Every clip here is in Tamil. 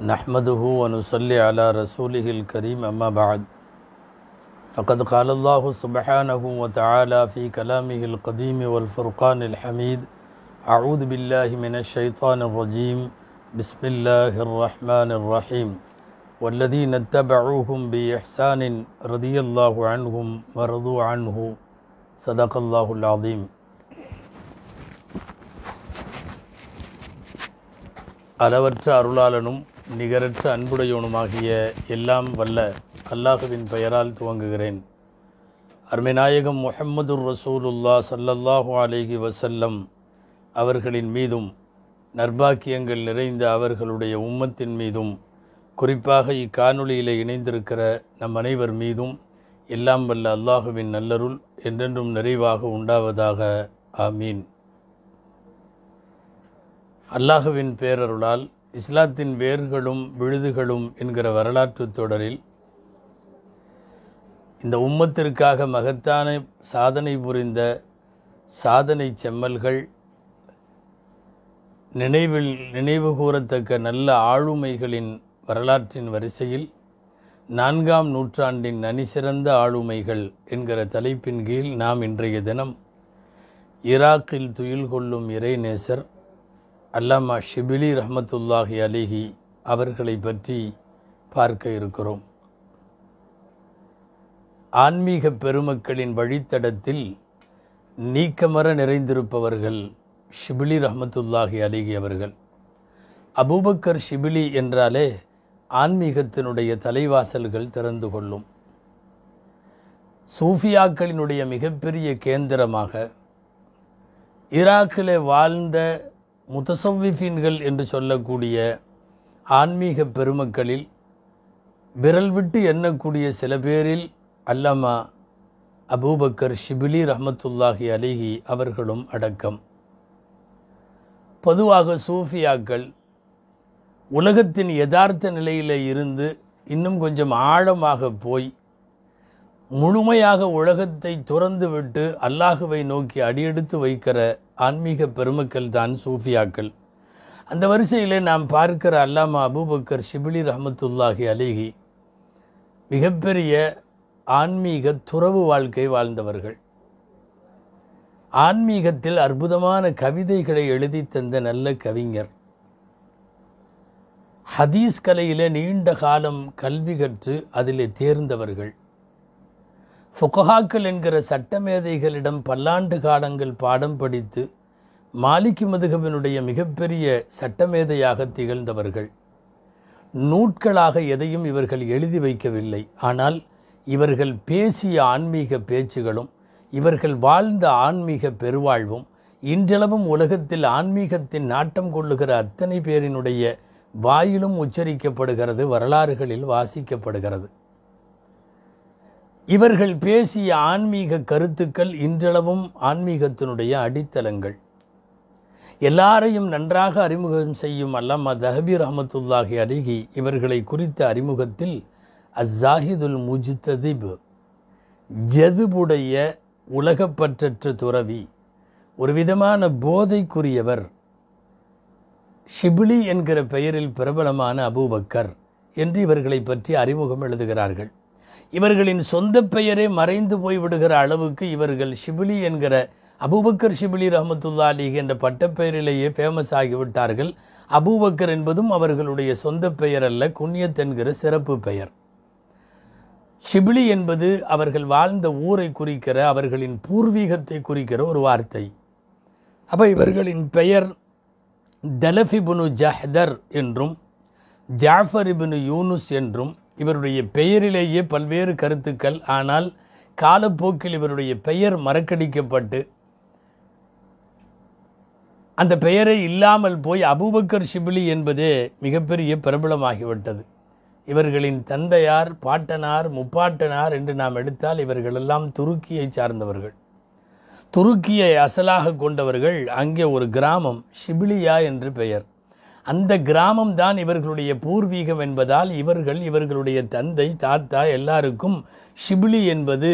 نحمده ونصلي على رسوله الكريم أما بعد فقد قال الله سبحانه وتعالى في كلامه القديم والفرقان الحميد أعوذ بالله من الشيطان الرجيم بسم الله الرحمن الرحيم والذين اتبعوهم بإحسان رضي الله عنهم ورضوا عنه صدق الله العظيم அளவற்ற அருளாளனும் நிகரற்ற அன்புடையவனுமாகிய எல்லாம் வல்ல அல்லாஹுவின் பெயரால் துவங்குகிறேன். அருமைநாயகம் முஹம்மதுர் ரசூலுல்லா சல்லல்லாஹு அலேஹி வசல்லம் அவர்களின் மீதும் நர்பாக்கியங்கள் நிறைந்த அவர்களுடைய உம்மத்தின் மீதும் குறிப்பாக இக்காணொளியில் இணைந்திருக்கிற நம் அனைவர் மீதும் எல்லாம் வல்ல அல்லாஹுவின் நல்லருள் என்றென்றும் நிறைவாக உண்டாவதாக. ஆமீன். அல்லாஹுவின் பேரருளால் இஸ்லாத்தின் வேர்களும் விழுதுகளும் என்கிற வரலாற்று தொடரில் இந்த உம்மத்திற்காக மகத்தான சாதனை புரிந்த சாதனை செம்மல்கள் நினைவில் நினைவு கூறத்தக்க நல்ல ஆளுமைகளின் வரலாற்றின் வரிசையில் நான்காம் நூற்றாண்டின் நனிசிறந்த ஆளுமைகள் என்கிற தலைப்பின் கீழ் நாம் இன்றைய தினம் ஈராக்கில் துயில் கொள்ளும் இறைநேசர் அல்லாமா ஷிபிலி ரஹமத்துல்லாஹி அலிஹி அவர்களை பற்றி பார்க்க இருக்கிறோம். ஆன்மீக பெருமக்களின் வழித்தடத்தில் நீக்கமர நிறைந்திருப்பவர்கள் ஷிபிலி ரஹமத்துல்லாஹி அலிஹி அவர்கள். அபூபக்கர் ஷிபிலி என்றாலே ஆன்மீகத்தினுடைய தலைவாசல்கள் திறந்து கொள்ளும். சூஃபியாக்களினுடைய மிகப்பெரிய கேந்திரமாக ஈராக்கில் வாழ்ந்த முத்தசவ்விஃபின்கள் என்று சொல்லக்கூடிய ஆன்மீக பெருமக்களில் விரல் விட்டு எண்ணக்கூடிய சில பேரில் அல்லமா அபூபக்கர் ஷிபிலி ரஹமத்துல்லாஹி அலிஹி அவர்களும் அடக்கம். பொதுவாக சூஃபியாக்கள் உலகத்தின் யதார்த்த நிலையில் இருந்து இன்னும் கொஞ்சம் ஆழமாக போய் முழுமையாக உலகத்தை துறந்து விட்டு அல்லாஹுவை நோக்கி அடியெடுத்து வைக்கிற ஆன்மீக பெருமக்கள் தான் சூஃபியாக்கள். அந்த வரிசையில் நாம் பார்க்கிற அல்லாமா அபூபக்கர் ஷிபிலி ரஹமத்துல்லாஹி அலிஹி மிகப்பெரிய ஆன்மீக துறவு வாழ்க்கை வாழ்ந்தவர்கள். ஆன்மீகத்தில் அற்புதமான கவிதைகளை எழுதி தந்த நல்ல கவிஞர். ஹதீஸ் கலையில் நீண்ட காலம் கல்வி கற்று அதில் தேர்ந்தவர்கள். ஃபுகஹாக்கள் என்கிற சட்டமேதைகளிடம் பல்லாண்டு காலங்கள் பாடம் படித்து மாலிகி மதுகவினுடைய மிகப்பெரிய சட்டமேதையாக திகழ்ந்தவர்கள். நூட்களாக எதையும் இவர்கள் எழுதி வைக்கவில்லை. ஆனால் இவர்கள் பேசிய ஆன்மீக பேச்சுகளும் இவர்கள் வாழ்ந்த ஆன்மீக பெருவாழ்வும் இன்றளவும் உலகத்தில் ஆன்மீகத்தின் நாட்டம் கொள்ளுகிற அத்தனை பேரினுடைய வாயிலும் உச்சரிக்கப்படுகிறது வரலாறுகளில் வாசிக்கப்படுகிறது. இவர்கள் பேசிய ஆன்மீக கருத்துக்கள் இன்றளவும் ஆன்மீகத்தினுடைய அடித்தளங்கள். எல்லாரையும் நன்றாக அறிமுகம் செய்யும் அல்லாமா தஹபீர் அஹமத்துல்லாஹி அருகி இவர்களை குறித்த அறிமுகத்தில் அஸ்ஸாஹிதுல் முஜ்ததிப் ஜதுபுடைய உலகப்பற்றற்ற துறவி ஒரு விதமான போதைக்குரியவர் ஷிபிலி என்கிற பெயரில் பிரபலமான அபூபக்கர் என்று இவர்களை பற்றி அறிமுகம் எழுதுகிறார்கள். இவர்களின் சொந்த பெயரே மறைந்து போய்விடுகிற அளவுக்கு இவர்கள் ஷிபிலி என்கிற அபுபக்கர் ஷிபிலி ரஹமத்துல்லா அலிஹ் என்ற பட்டப்பெயரிலேயே ஃபேமஸ் ஆகிவிட்டார்கள். அபூபக்கர் என்பதும் அவர்களுடைய சொந்த பெயர் அல்ல குன்யத் என்கிற சிறப்பு பெயர். ஷிபிலி என்பது அவர்கள் வாழ்ந்த ஊரை குறிக்கிற அவர்களின் பூர்வீகத்தை குறிக்கிற ஒரு வார்த்தை. அப்போ இவர்களின் பெயர் தலஃபிபுனு ஜஹதர் என்றும் ஜாஃபர் இபுனு யூனுஸ் என்றும் இவருடைய பெயரிலேயே பல்வேறு கருத்துக்கள். ஆனால் காலப்போக்கில் இவருடைய பெயர் மறக்கடிக்கப்பட்டு அந்த பெயரை இல்லாமல் போய் அபூபக்கர் ஷிபிலி என்பதே மிகப்பெரிய பிரபலமாகிவிட்டது. இவர்களின் தந்தையார் பாட்டனார் முப்பாட்டனார் என்று நாம் எடுத்தால் இவர்களெல்லாம் துருக்கியை சார்ந்தவர்கள். துருக்கியை அசலாக கொண்டவர்கள் அங்கே ஒரு கிராமம் ஷிபிலியா என்று பெயர். அந்த கிராமம் தான் இவர்களுடைய பூர்வீகம் என்பதால் இவர்கள் இவர்களுடைய தந்தை தாத்தா எல்லாருக்கும் ஷிபிலி என்பது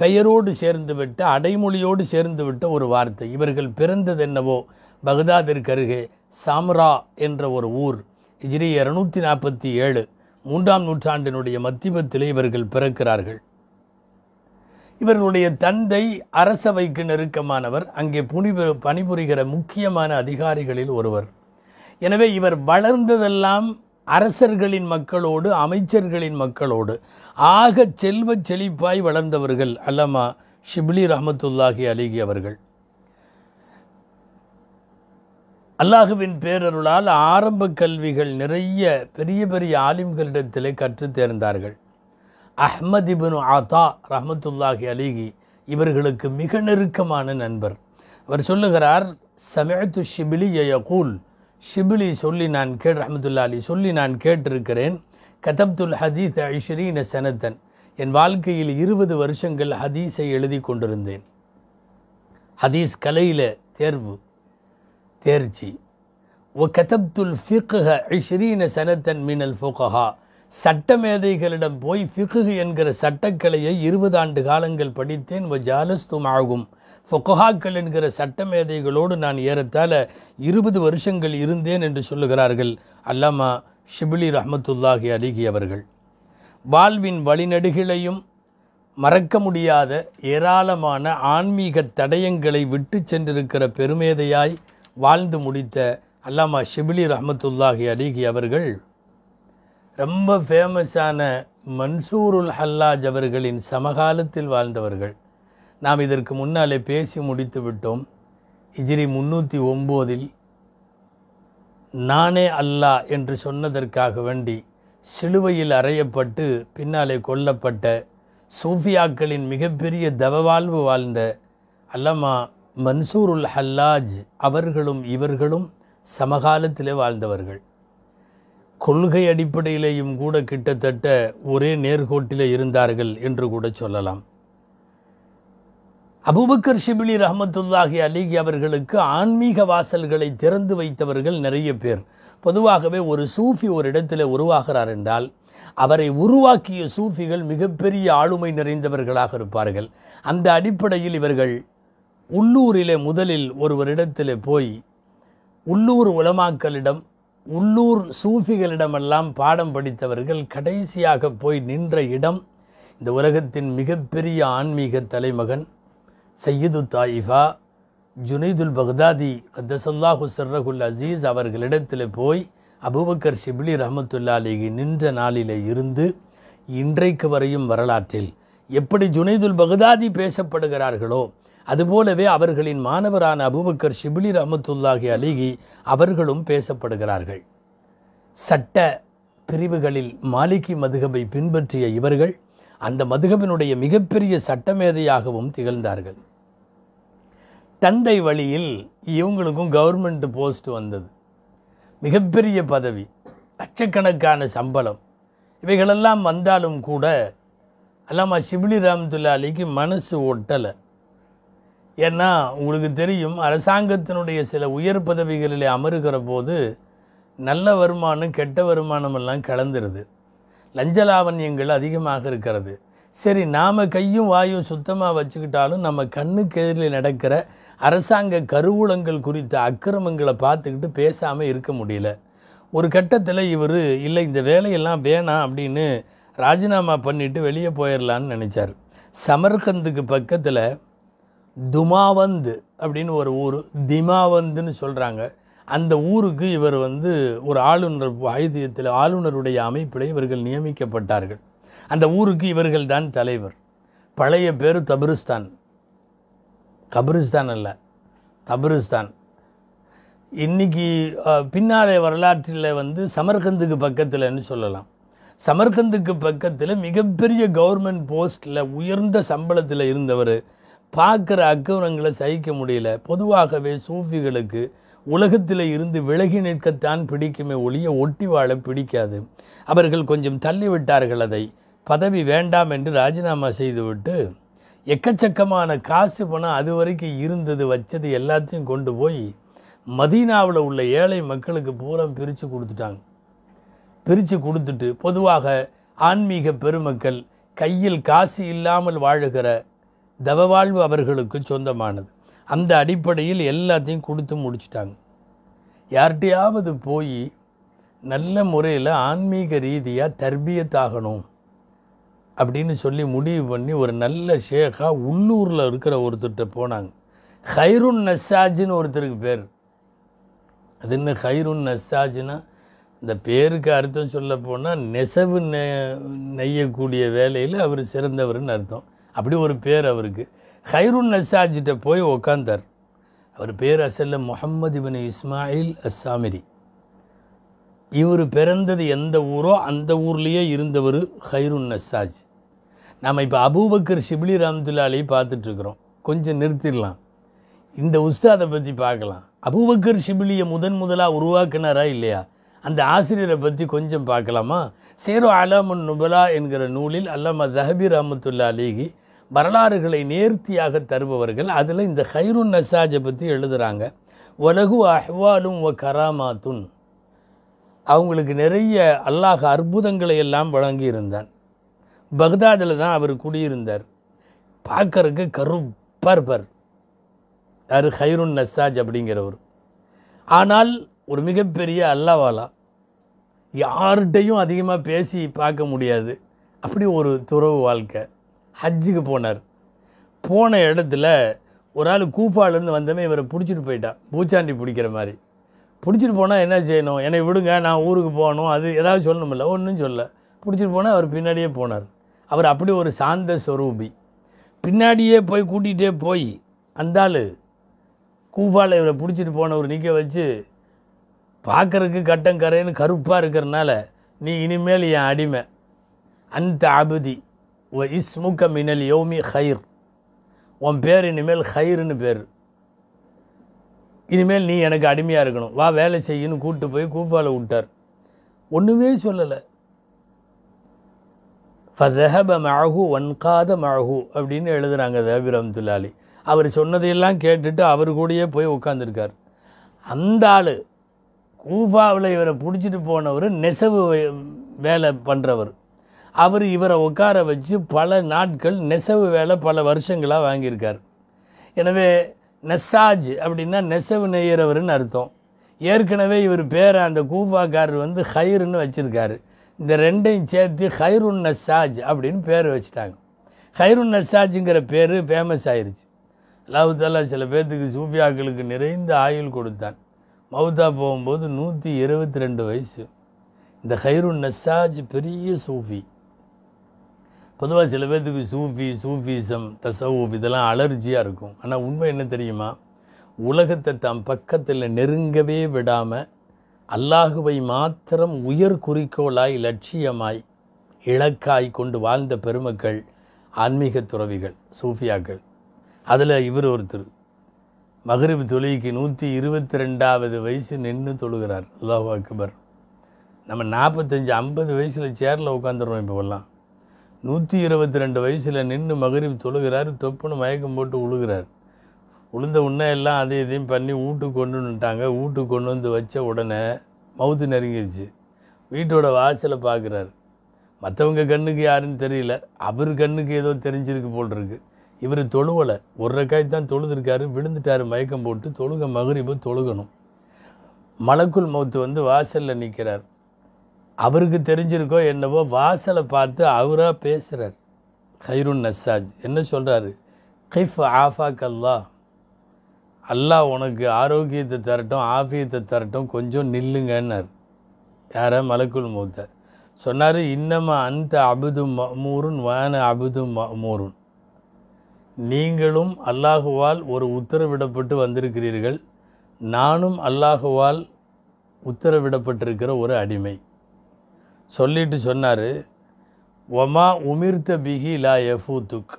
பெயரோடு சேர்ந்துவிட்ட அடைமொழியோடு சேர்ந்துவிட்ட ஒரு வார்த்தை. இவர்கள் பிறந்தது என்னவோ பகதாதிற்கு அருகே சாம்ரா என்ற ஒரு ஊர். இஜிரி இரநூத்தி நாற்பத்தி ஏழு மூன்றாம் நூற்றாண்டினுடைய மத்தியமத்திலே இவர்கள் பிறக்கிறார்கள். இவர்களுடைய தந்தை அரசவைக்கு நெருக்கமானவர். அங்கே புனிபு பணிபுரிகிற முக்கியமான அதிகாரிகளில் ஒருவர். எனவே இவர் வளர்ந்ததெல்லாம் அரசர்களின் மக்களோடு அமைச்சர்களின் மக்களோடு. ஆக செல்வச் செழிப்பாய் வளர்ந்தவர்கள் அல்லமா ஷிப்லி ரஹமத்துல்லாஹி அலிகி அவர்கள். அல்லாஹுவின் பேரருளால் ஆரம்ப கல்விகள் நிறைய பெரிய பெரிய ஆலிம்களிடத்திலே கற்றுத் தேர்ந்தார்கள். அஹ்மத் இப்னு ஆதா ரஹமத்துல்லாஹி அலிகி இவர்களுக்கு மிக நெருக்கமான நண்பர். அவர் சொல்லுகிறார் சமயத்து ஷிபிலி யகூல் ஷிபிலி சொல்லி நான் கே ரஹமத்துல்லா அலி சொல்லி நான் கேட்டிருக்கிறேன். கதப்துல் ஹதீத் ஐஷரீன சனத்தன். என் வாழ்க்கையில் இருபது வருஷங்கள் ஹதீஸை எழுதி கொண்டிருந்தேன். ஹதீஸ் கலையில் தேர்வு தேர்ச்சி. ஒ கதப்துல் ஃபிக்ஹ ஐஷரீன சனத்தன் மீனல் ஃபுகஹா. சட்டமேதைகளிடம் போய் ஃபிக்ஹு என்கிற சட்டக்கலையை இருபது ஆண்டு காலங்கள் படித்தேன். ஒ ஜாலஸ்துமாகும் ஆகும் ஃபொகஹாக்கள் என்கிற சட்டமேதைகளோடு நான் ஏறத்தாழ இருபது வருஷங்கள் இருந்தேன் என்று சொல்லுகிறார்கள் அல்லாமா ஷிபிலி ரஹமத்துல்லாஹி அலிகி அவர்கள். வாழ்வின் வழிநடுகிலையும் மறக்க முடியாத ஏராளமான ஆன்மீக தடயங்களை விட்டு சென்றிருக்கிற பெருமேதையாய் வாழ்ந்து முடித்த அல்லாமா ஷிபிலி ரஹமத்துல்லாஹி அலிகி அவர்கள் ரொம்ப ஃபேமஸான மன்சூருல் ஹல்லாஜ் அவர்களின் சமகாலத்தில் வாழ்ந்தவர்கள். நாம் இதற்கு முன்னாலே பேசி முடித்து விட்டோம். ஹிஜ்ரி முன்னூற்றி ஒம்போதில் நானே அல்லாஹ் என்று சொன்னதற்காக வேண்டி சிலுவையில் அறையப்பட்டு பின்னாலே கொல்லப்பட்ட சூஃபியாக்களின் மிகப்பெரிய தவவாழ்வு வாழ்ந்த அல்லமா மன்சூருல் ஹல்லாஜ் அவர்களும் இவர்களும் சமகாலத்திலே வாழ்ந்தவர்கள். கொள்கை அடிப்படையிலேயும் கூட கிட்டத்தட்ட ஒரே நேர்கோட்டிலே இருந்தார்கள் என்று கூட சொல்லலாம். அபுபக்கர் ஷிபிலி ரஹமத்துல்லாஹி அலிகி அவர்களுக்கு ஆன்மீக வாசல்களை திறந்து வைத்தவர்கள் நிறைய பேர். பொதுவாகவே ஒரு சூஃபி ஒரு இடத்துல உருவாகிறார் என்றால் அவரை உருவாக்கிய சூஃபிகள் மிகப்பெரிய ஆளுமை நிறைந்தவர்களாக இருப்பார்கள். அந்த அடிப்படையில் இவர்கள் உள்ளூரிலே முதலில் ஒருவரிடத்தில் போய் உள்ளூர் உலமாக்களிடம் உள்ளூர் சூஃபிகளிடமெல்லாம் பாடம் படித்தவர்கள் கடைசியாக போய் நின்ற இடம் இந்த உலகத்தின் மிகப்பெரிய ஆன்மீக தலைமகன் சையீது தாயிஃபா ஜுனைதுல் பக்தாதி கத்தசல்லாஹு சர்ரகுல் அசீஸ் அவர்களிடத்தில் போய் அபூபக்கர் ஷிப்லி ரஹமத்துல்லா அலிகி நின்ற நாளில் இருந்து இன்றைக்கு வரையும் வரலாற்றில் எப்படி ஜுனைதுல் பக்தாதி பேசப்படுகிறார்களோ அதுபோலவே அவர்களின் மாணவரான அபுபக்கர் ஷிப்லி ரஹமத்துல்லாஹி அலிகி அவர்களும் பேசப்படுகிறார்கள். சட்ட பிரிவுகளில் மாலிகி மதுகபை பின்பற்றிய இவர்கள் அந்த மதுகபினுடைய மிகப்பெரிய சட்டமேதையாகவும் திகழ்ந்தார்கள். தந்தை வழியில் இவங்களுக்கும் கவர்மெண்ட் போஸ்ட் வந்தது. மிகப்பெரிய பதவி லட்சக்கணக்கான சம்பளம். இவைகளெல்லாம் வந்தாலும் கூட அல்லாமா ஷிபிலி ரஹமத்துல்லா அலிக்கு மனசு ஒட்டலை. ஏன்னா உங்களுக்கு தெரியும் அரசாங்கத்தினுடைய சில உயர் பதவிகளில் அமருகிற போது நல்ல வருமானம் கெட்ட வருமானம் எல்லாம் கலந்துருது. லஞ்சலாவண்யங்கள் அதிகமாக இருக்கிறது. சரி நாம் கையும் வாயும் சுத்தமாக வச்சுக்கிட்டாலும் நம்ம கண்ணுக்கு எதிரில் நடக்கிற அரசாங்க கருவூலங்கள் குறித்த அக்கிரமங்களை பார்த்துக்கிட்டு பேசாமல் இருக்க முடியல. ஒரு கட்டத்தில் இவர் இல்லை இந்த வேலையெல்லாம் வேணாம் அப்படின்னு ராஜினாமா பண்ணிட்டு வெளியே போயிடலான்னு நினச்சார். சமர்கந்துக்கு பக்கத்தில் துமாவந்து அப்படின்னு ஒரு ஊர் திமாவந்துன்னு சொல்கிறாங்க அந்த ஊருக்கு இவர் வந்து ஒரு ஆளுநர் ஆயுதத்தில் ஆளுநருடைய அமைப்பில் இவர்கள் நியமிக்கப்பட்டார்கள். அந்த ஊருக்கு இவர்கள் தான் தலைவர். பழைய பேர் தபிரிஸ்தான். கபிரிஸ்தான் அல்ல தபிரிஸ்தான். இன்னைக்கு பின்னாலே வரலாற்றில் வந்து சமர்கந்துக்கு பக்கத்தில்னு சொல்லலாம். சமர்கந்துக்கு பக்கத்தில் மிகப்பெரிய கவர்மெண்ட் போஸ்ட்டில் உயர்ந்த சம்பளத்தில் இருந்தவர் பார்க்குற அக்கவரங்களை சகிக்க முடியல. பொதுவாகவே சூஃபிகளுக்கு உலகத்தில் இருந்து விலகி நிற்கத்தான் பிடிக்குமே ஒழிய ஒட்டி வாழ பிடிக்காது. அவர்கள் கொஞ்சம் தள்ளி விட்டார்கள் அதை. பதவி வேண்டாம் என்று ராஜினாமா செய்துவிட்டு எக்கச்சக்கமான காசு பணம் அது வரைக்கும் இருந்தது வச்சது எல்லாத்தையும் கொண்டு போய் மதீனாவில் உள்ள ஏழை மக்களுக்கு பூரம் பிரித்து கொடுத்துட்டாங்க. பிரித்து கொடுத்துட்டு பொதுவாக ஆன்மீக பெருமக்கள் கையில் காசு இல்லாமல் வாழுகிற தவவாழ்வு அவர்களுக்கு சொந்தமானது. அந்த அடிப்படையில் எல்லாத்தையும் கொடுத்து முடிச்சிட்டாங்க. யார்கிட்டையாவது போய் நல்ல முறையில் ஆன்மீக ரீதியாக தர்பியத்தாகணும் அப்படின்னு சொல்லி முடிவு பண்ணி ஒரு நல்ல ஷேக்காக உள்ளூரில் இருக்கிற ஒருத்தர்கிட்ட போனாங்க. ஹைருன் நசாஜின்னு ஒருத்தருக்கு பேர். அது என்ன ஹைருன் நஸ்ஸாஜ்னா? இந்த பேருக்கு அர்த்தம் சொல்ல போனால் நெசவு நெ நெய்யக்கூடிய வேலையில் அவர் சிறந்தவர்னு அர்த்தம். அப்படி ஒரு பேர் அவருக்கு. ஹைருன் நசாஜிட்ட போய் உக்காந்தார் அவர் பேர் அசல்ல முகம்மது இபின் இஸ்மாயில் அஸ்ஸாமிரி இவர் பிறந்தது எந்த ஊரோ அந்த ஊர்லேயே இருந்தவர் ஹைருன் நஸ்ஸாஜ் நாம் இப்போ அபூபக்கர் ஷிப்லி ரஹமத்துல்லா பார்த்துட்ருக்குறோம். கொஞ்சம் நிறுத்திடலாம். இந்த உஸ்தாதை பற்றி பார்க்கலாம். அபூபக்கர் ஷிபிலியை முதன் முதலாக உருவாக்குனாரா இல்லையா? அந்த ஆசிரியரை பற்றி கொஞ்சம் பார்க்கலாமா? சேரோ அலாமுன் நுபலா என்கிற நூலில் அல்லாமா தஹபி ரஹமத்துல்லா அலிகி வரலாறுகளை நேர்த்தியாக தருபவர்கள் அதில் இந்த ஹைருன் நசாஜை பற்றி எழுதுகிறாங்க உலகு அஹ்வாலும் வ கராமாத்துன். அவங்களுக்கு நிறைய அல்லாஹ் அற்புதங்களை எல்லாம் வழங்கியிருந்தான். பக்தாதில் தான் அவர் குடியிருந்தார். பார்க்கறக்கு கருப்பாக இருப்பார் யார்? ஹைருன் நசாஜ் அப்படிங்கிறவர். ஆனால் ஒரு மிகப்பெரிய அல்லாவாலா யார்கிட்டையும் அதிகமாக பேசி பார்க்க முடியாது. அப்படி ஒரு துறவு வாழ்க்கை. ஹஜ்ஜுக்கு போனார். போன இடத்துல ஒரு ஆள் கூஃபாலேருந்து வந்தமே இவரை பிடிச்சிட்டு போயிட்டான். பூச்சாண்டி பிடிக்கிற மாதிரி. பிடிச்சிட்டு போனால் என்ன செய்யணும்? என்னை விடுங்க நான் ஊருக்கு போகணும். அது ஏதாவது சொல்லணுமில்ல? ஒன்றும் சொல்ல. பிடிச்சிட்டு போனால் அவர் பின்னாடியே போனார். அவர் அப்படி ஒரு சாந்த ஸ்வரூபி பின்னாடியே போய் கூட்டிகிட்டே போய் அந்த ஆள் கூஃபாவில் இவரை பிடிச்சிட்டு போனவர் நிற்க வச்சு பார்க்கறதுக்கு கட்டம் கரைன்னு கருப்பாக இருக்கிறனால நீ இனிமேல் என் அடிமை. அந்த அபுதி. ஒ இஸ்முக மினல் யோமி ஹைர் உன் பேர் இனிமேல் ஹயிர்னு பேர் இனிமேல் நீ எனக்கு அடிமையாக இருக்கணும். வா வேலை செய்யணும் கூப்பிட்டு போய் கூஃபாவில் விட்டார். ஒன்றுமே சொல்லலை. ஃபதஹப மழகு ஒன்காத மழகு அப்படின்னு எழுதுகிறாங்க தஹபி ரஹமத்துல்லாலி அவர் சொன்னதையெல்லாம் கேட்டுட்டு அவர் கூடயே போய் உட்காந்துருக்கார் அந்த ஆள் கூஃபாவில் இவரை பிடிச்சிட்டு போனவர் நெசவு வே- வேலை பண்ணுறவர் அவர் இவரை உட்கார வச்சு பல நாட்கள் நெசவு வேலை பல வருஷங்களாக வாங்கியிருக்கார். எனவே நெசாஜ் அப்படின்னா நெசவு நெய்கிறவர்னு அர்த்தம். ஏற்கனவே இவர் பேரை அந்த கூஃபாக்காரர் வந்து ஹைருன்னு வச்சுருக்காரு. இந்த ரெண்டையும் சேர்த்து ஹைருன் நசாஜ் அப்படின்னு பேர் வச்சுட்டாங்க. ஹைருன் நசாஜுங்கிற பேர் ஃபேமஸ் ஆயிடுச்சு அல்லாஹ் சில பேர்த்துக்கு சூஃபியாக்களுக்கு நிறைந்த ஆயுள் கொடுத்தான். மவுதா போகும்போது நூற்றி இருபத்தி ரெண்டு வயசு. இந்த ஹைருன் நசாஜ் பெரிய சூஃபி. பொதுவாக சில பேர்த்துக்கு சூஃபி சூஃபிசம் தசவுப் இதெல்லாம் அலர்ஜியாக இருக்கும். ஆனால் உண்மை என்ன தெரியுமா? உலகத்தை தம் பக்கத்தில் நெருங்கவே விடாமல் அல்லாஹுவை மாத்திரம் உயர் குறிக்கோளாய் லட்சியமாய் இலக்காய் கொண்டு வாழ்ந்த பெருமக்கள் ஆன்மீக துறவிகள் சூஃபியாக்கள். அதில் இவர் ஒருத்தர். மகரிப் தொழுகைக்கு நூற்றி இருபத்தி ரெண்டாவது வயசு நின்று தொழுகிறார். அல்லாஹு அக்பர். நம்ம நாற்பத்தஞ்சு ஐம்பது வயசில் சேரில் உட்காந்துருவோம் இப்போல்லாம் நூற்றி இருபத்தி ரெண்டு வயசில் நின்று மகரிப் தொழுகிறார் தொப்புன்னு மயக்கம் போட்டு உழுகிறார். உளுந்த உடனே எல்லாம் அதையும் இதையும் பண்ணி வீட்டுக்கு கொண்டு வந்துட்டாங்க. வீட்டுக்கு கொண்டு வந்து வச்ச உடனே மவுத்து நெருங்கிடுச்சு வீட்டோட வாசலை பார்க்குறாரு. மற்றவங்க கண்ணுக்கு யாருன்னு தெரியல. அவர் கண்ணுக்கு ஏதோ தெரிஞ்சிருக்கு போல் இருக்கு இவர் தொழுவலை. ஒரு ரக்காய் தான் தொழுதுருக்காரு. விழுந்துட்டாரு மயக்கம் போட்டு தொழுக மகரிப்பு தொழுகணும். மலக்குள் மௌத்து வந்து வாசலில் நிற்கிறார் அவருக்கு தெரிஞ்சிருக்கோ என்னவோ வாசலை பார்த்து அவராக பேசுகிறார் ஹைருன் நசாஜ் என்ன சொல்கிறாரு கைஃப் ஆஃபாக் அல்லா அல்லாஹ் உனக்கு ஆரோக்கியத்தை தரட்டும் ஆஃபியத்தை தரட்டும் கொஞ்சம் நில்லுங்கன்னார். யாரா? மலக்குள் மூத்த. சொன்னார் இன்னமா அந்த அபுது மமூருன் வான அபுது மமூருன் நீங்களும் அல்லாஹுவால் ஒரு உத்தரவிடப்பட்டு வந்திருக்கிறீர்கள். நானும் அல்லாஹுவால் உத்தரவிடப்பட்டிருக்கிற ஒரு அடிமை. சொல்லிட்டு சொன்னார் ஒமா உமிர்த்த பிஹி லா எஃபூத்துக்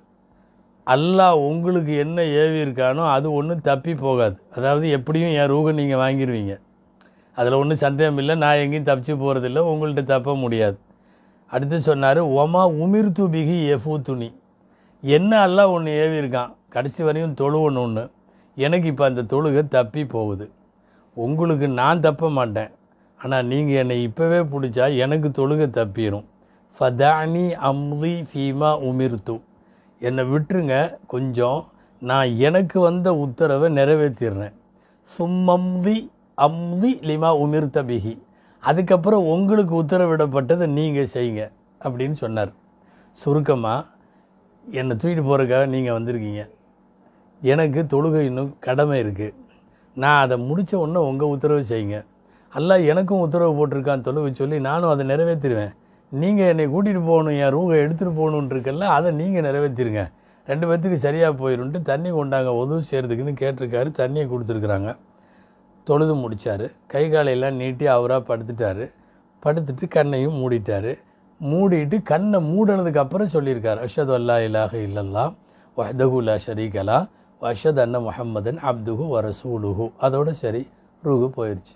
அல்லாஹ் உங்களுக்கு என்ன ஏவி இருக்கானோ அது ஒன்றும் தப்பி போகாது. அதாவது எப்படியும் என் ரூகை நீங்கள் வாங்கிடுவீங்க அதில் ஒன்றும் சந்தேகம் இல்லை நான் எங்கேயும் தப்பிச்சு போகிறதில்ல உங்கள்கிட்ட தப்ப முடியாது. அடுத்து சொன்னார் ஒமா உமிர்த்து பிகி எஃபூத்துனி என்ன எல்லாம் ஒன்று ஏவி இருக்கான்? கடைசி வரையும் தொழுவணும் ஒன்று எனக்கு இப்போ அந்த தொழுகை தப்பி போகுது. உங்களுக்கு நான் தப்ப மாட்டேன். ஆனால் நீங்கள் என்னை இப்போவே பிடிச்சா எனக்கு தொழுகை தப்பிடும் ஃபதானி அம்ரி ஃபீமா உமிர்த்து என்னை விட்டுருங்க கொஞ்சம் நான் எனக்கு வந்த உத்தரவை நிறைவேற்றிடுறேன் சும்மம்தி அம்தி லிமா உமிர்த்த பிகி அதுக்கப்புறம் உங்களுக்கு உத்தரவிடப்பட்டதை நீங்கள் செய்யுங்க அப்படின்னு சொன்னார். சுருக்கமாக என்னை தூக்கிட்டு போகிறதுக்காக நீங்கள் வந்திருக்கீங்க. எனக்கு தொழுகை இன்னும் கடமை இருக்குது நான் அதை முடித்த உடனே உங்கள் உத்தரவு செய்யுங்க. அல்லாஹ் எனக்கும் உத்தரவு போட்டிருக்கான் தொழுவை சொல்லி நானும் அதை நிறைவேற்றிடுவேன். நீங்கள் என்னை கூட்டிகிட்டு போகணும் என் ரூகை எடுத்துகிட்டு போகணுன்னு இருக்கல்ல அதை நீங்கள் நிறைவேற்றிருங்க. ரெண்டு பேர்த்துக்கு சரியாக போயிடும்ட்டு தண்ணி கொண்டாங்க உதவு செய்கிறதுக்குன்னு கேட்டிருக்காரு தண்ணியை கொடுத்துருக்குறாங்க. தொழுது முடித்தார் கை காலையெல்லாம் நீட்டி அவராக படுத்துட்டாரு. படுத்துட்டு கண்ணையும் மூடிட்டாரு. மூடிட்டு கண்ணை மூடினதுக்கு அப்புறம் சொல்லியிருக்கார் அஷது அல்லா இலாஹ இல்லல்லா வஹ்தஹு ஷரீகலா வஷத் அன்ன முஹம்மதன் அப்துகு வரசூலுகு அதோட சரி ரூகு போயிடுச்சு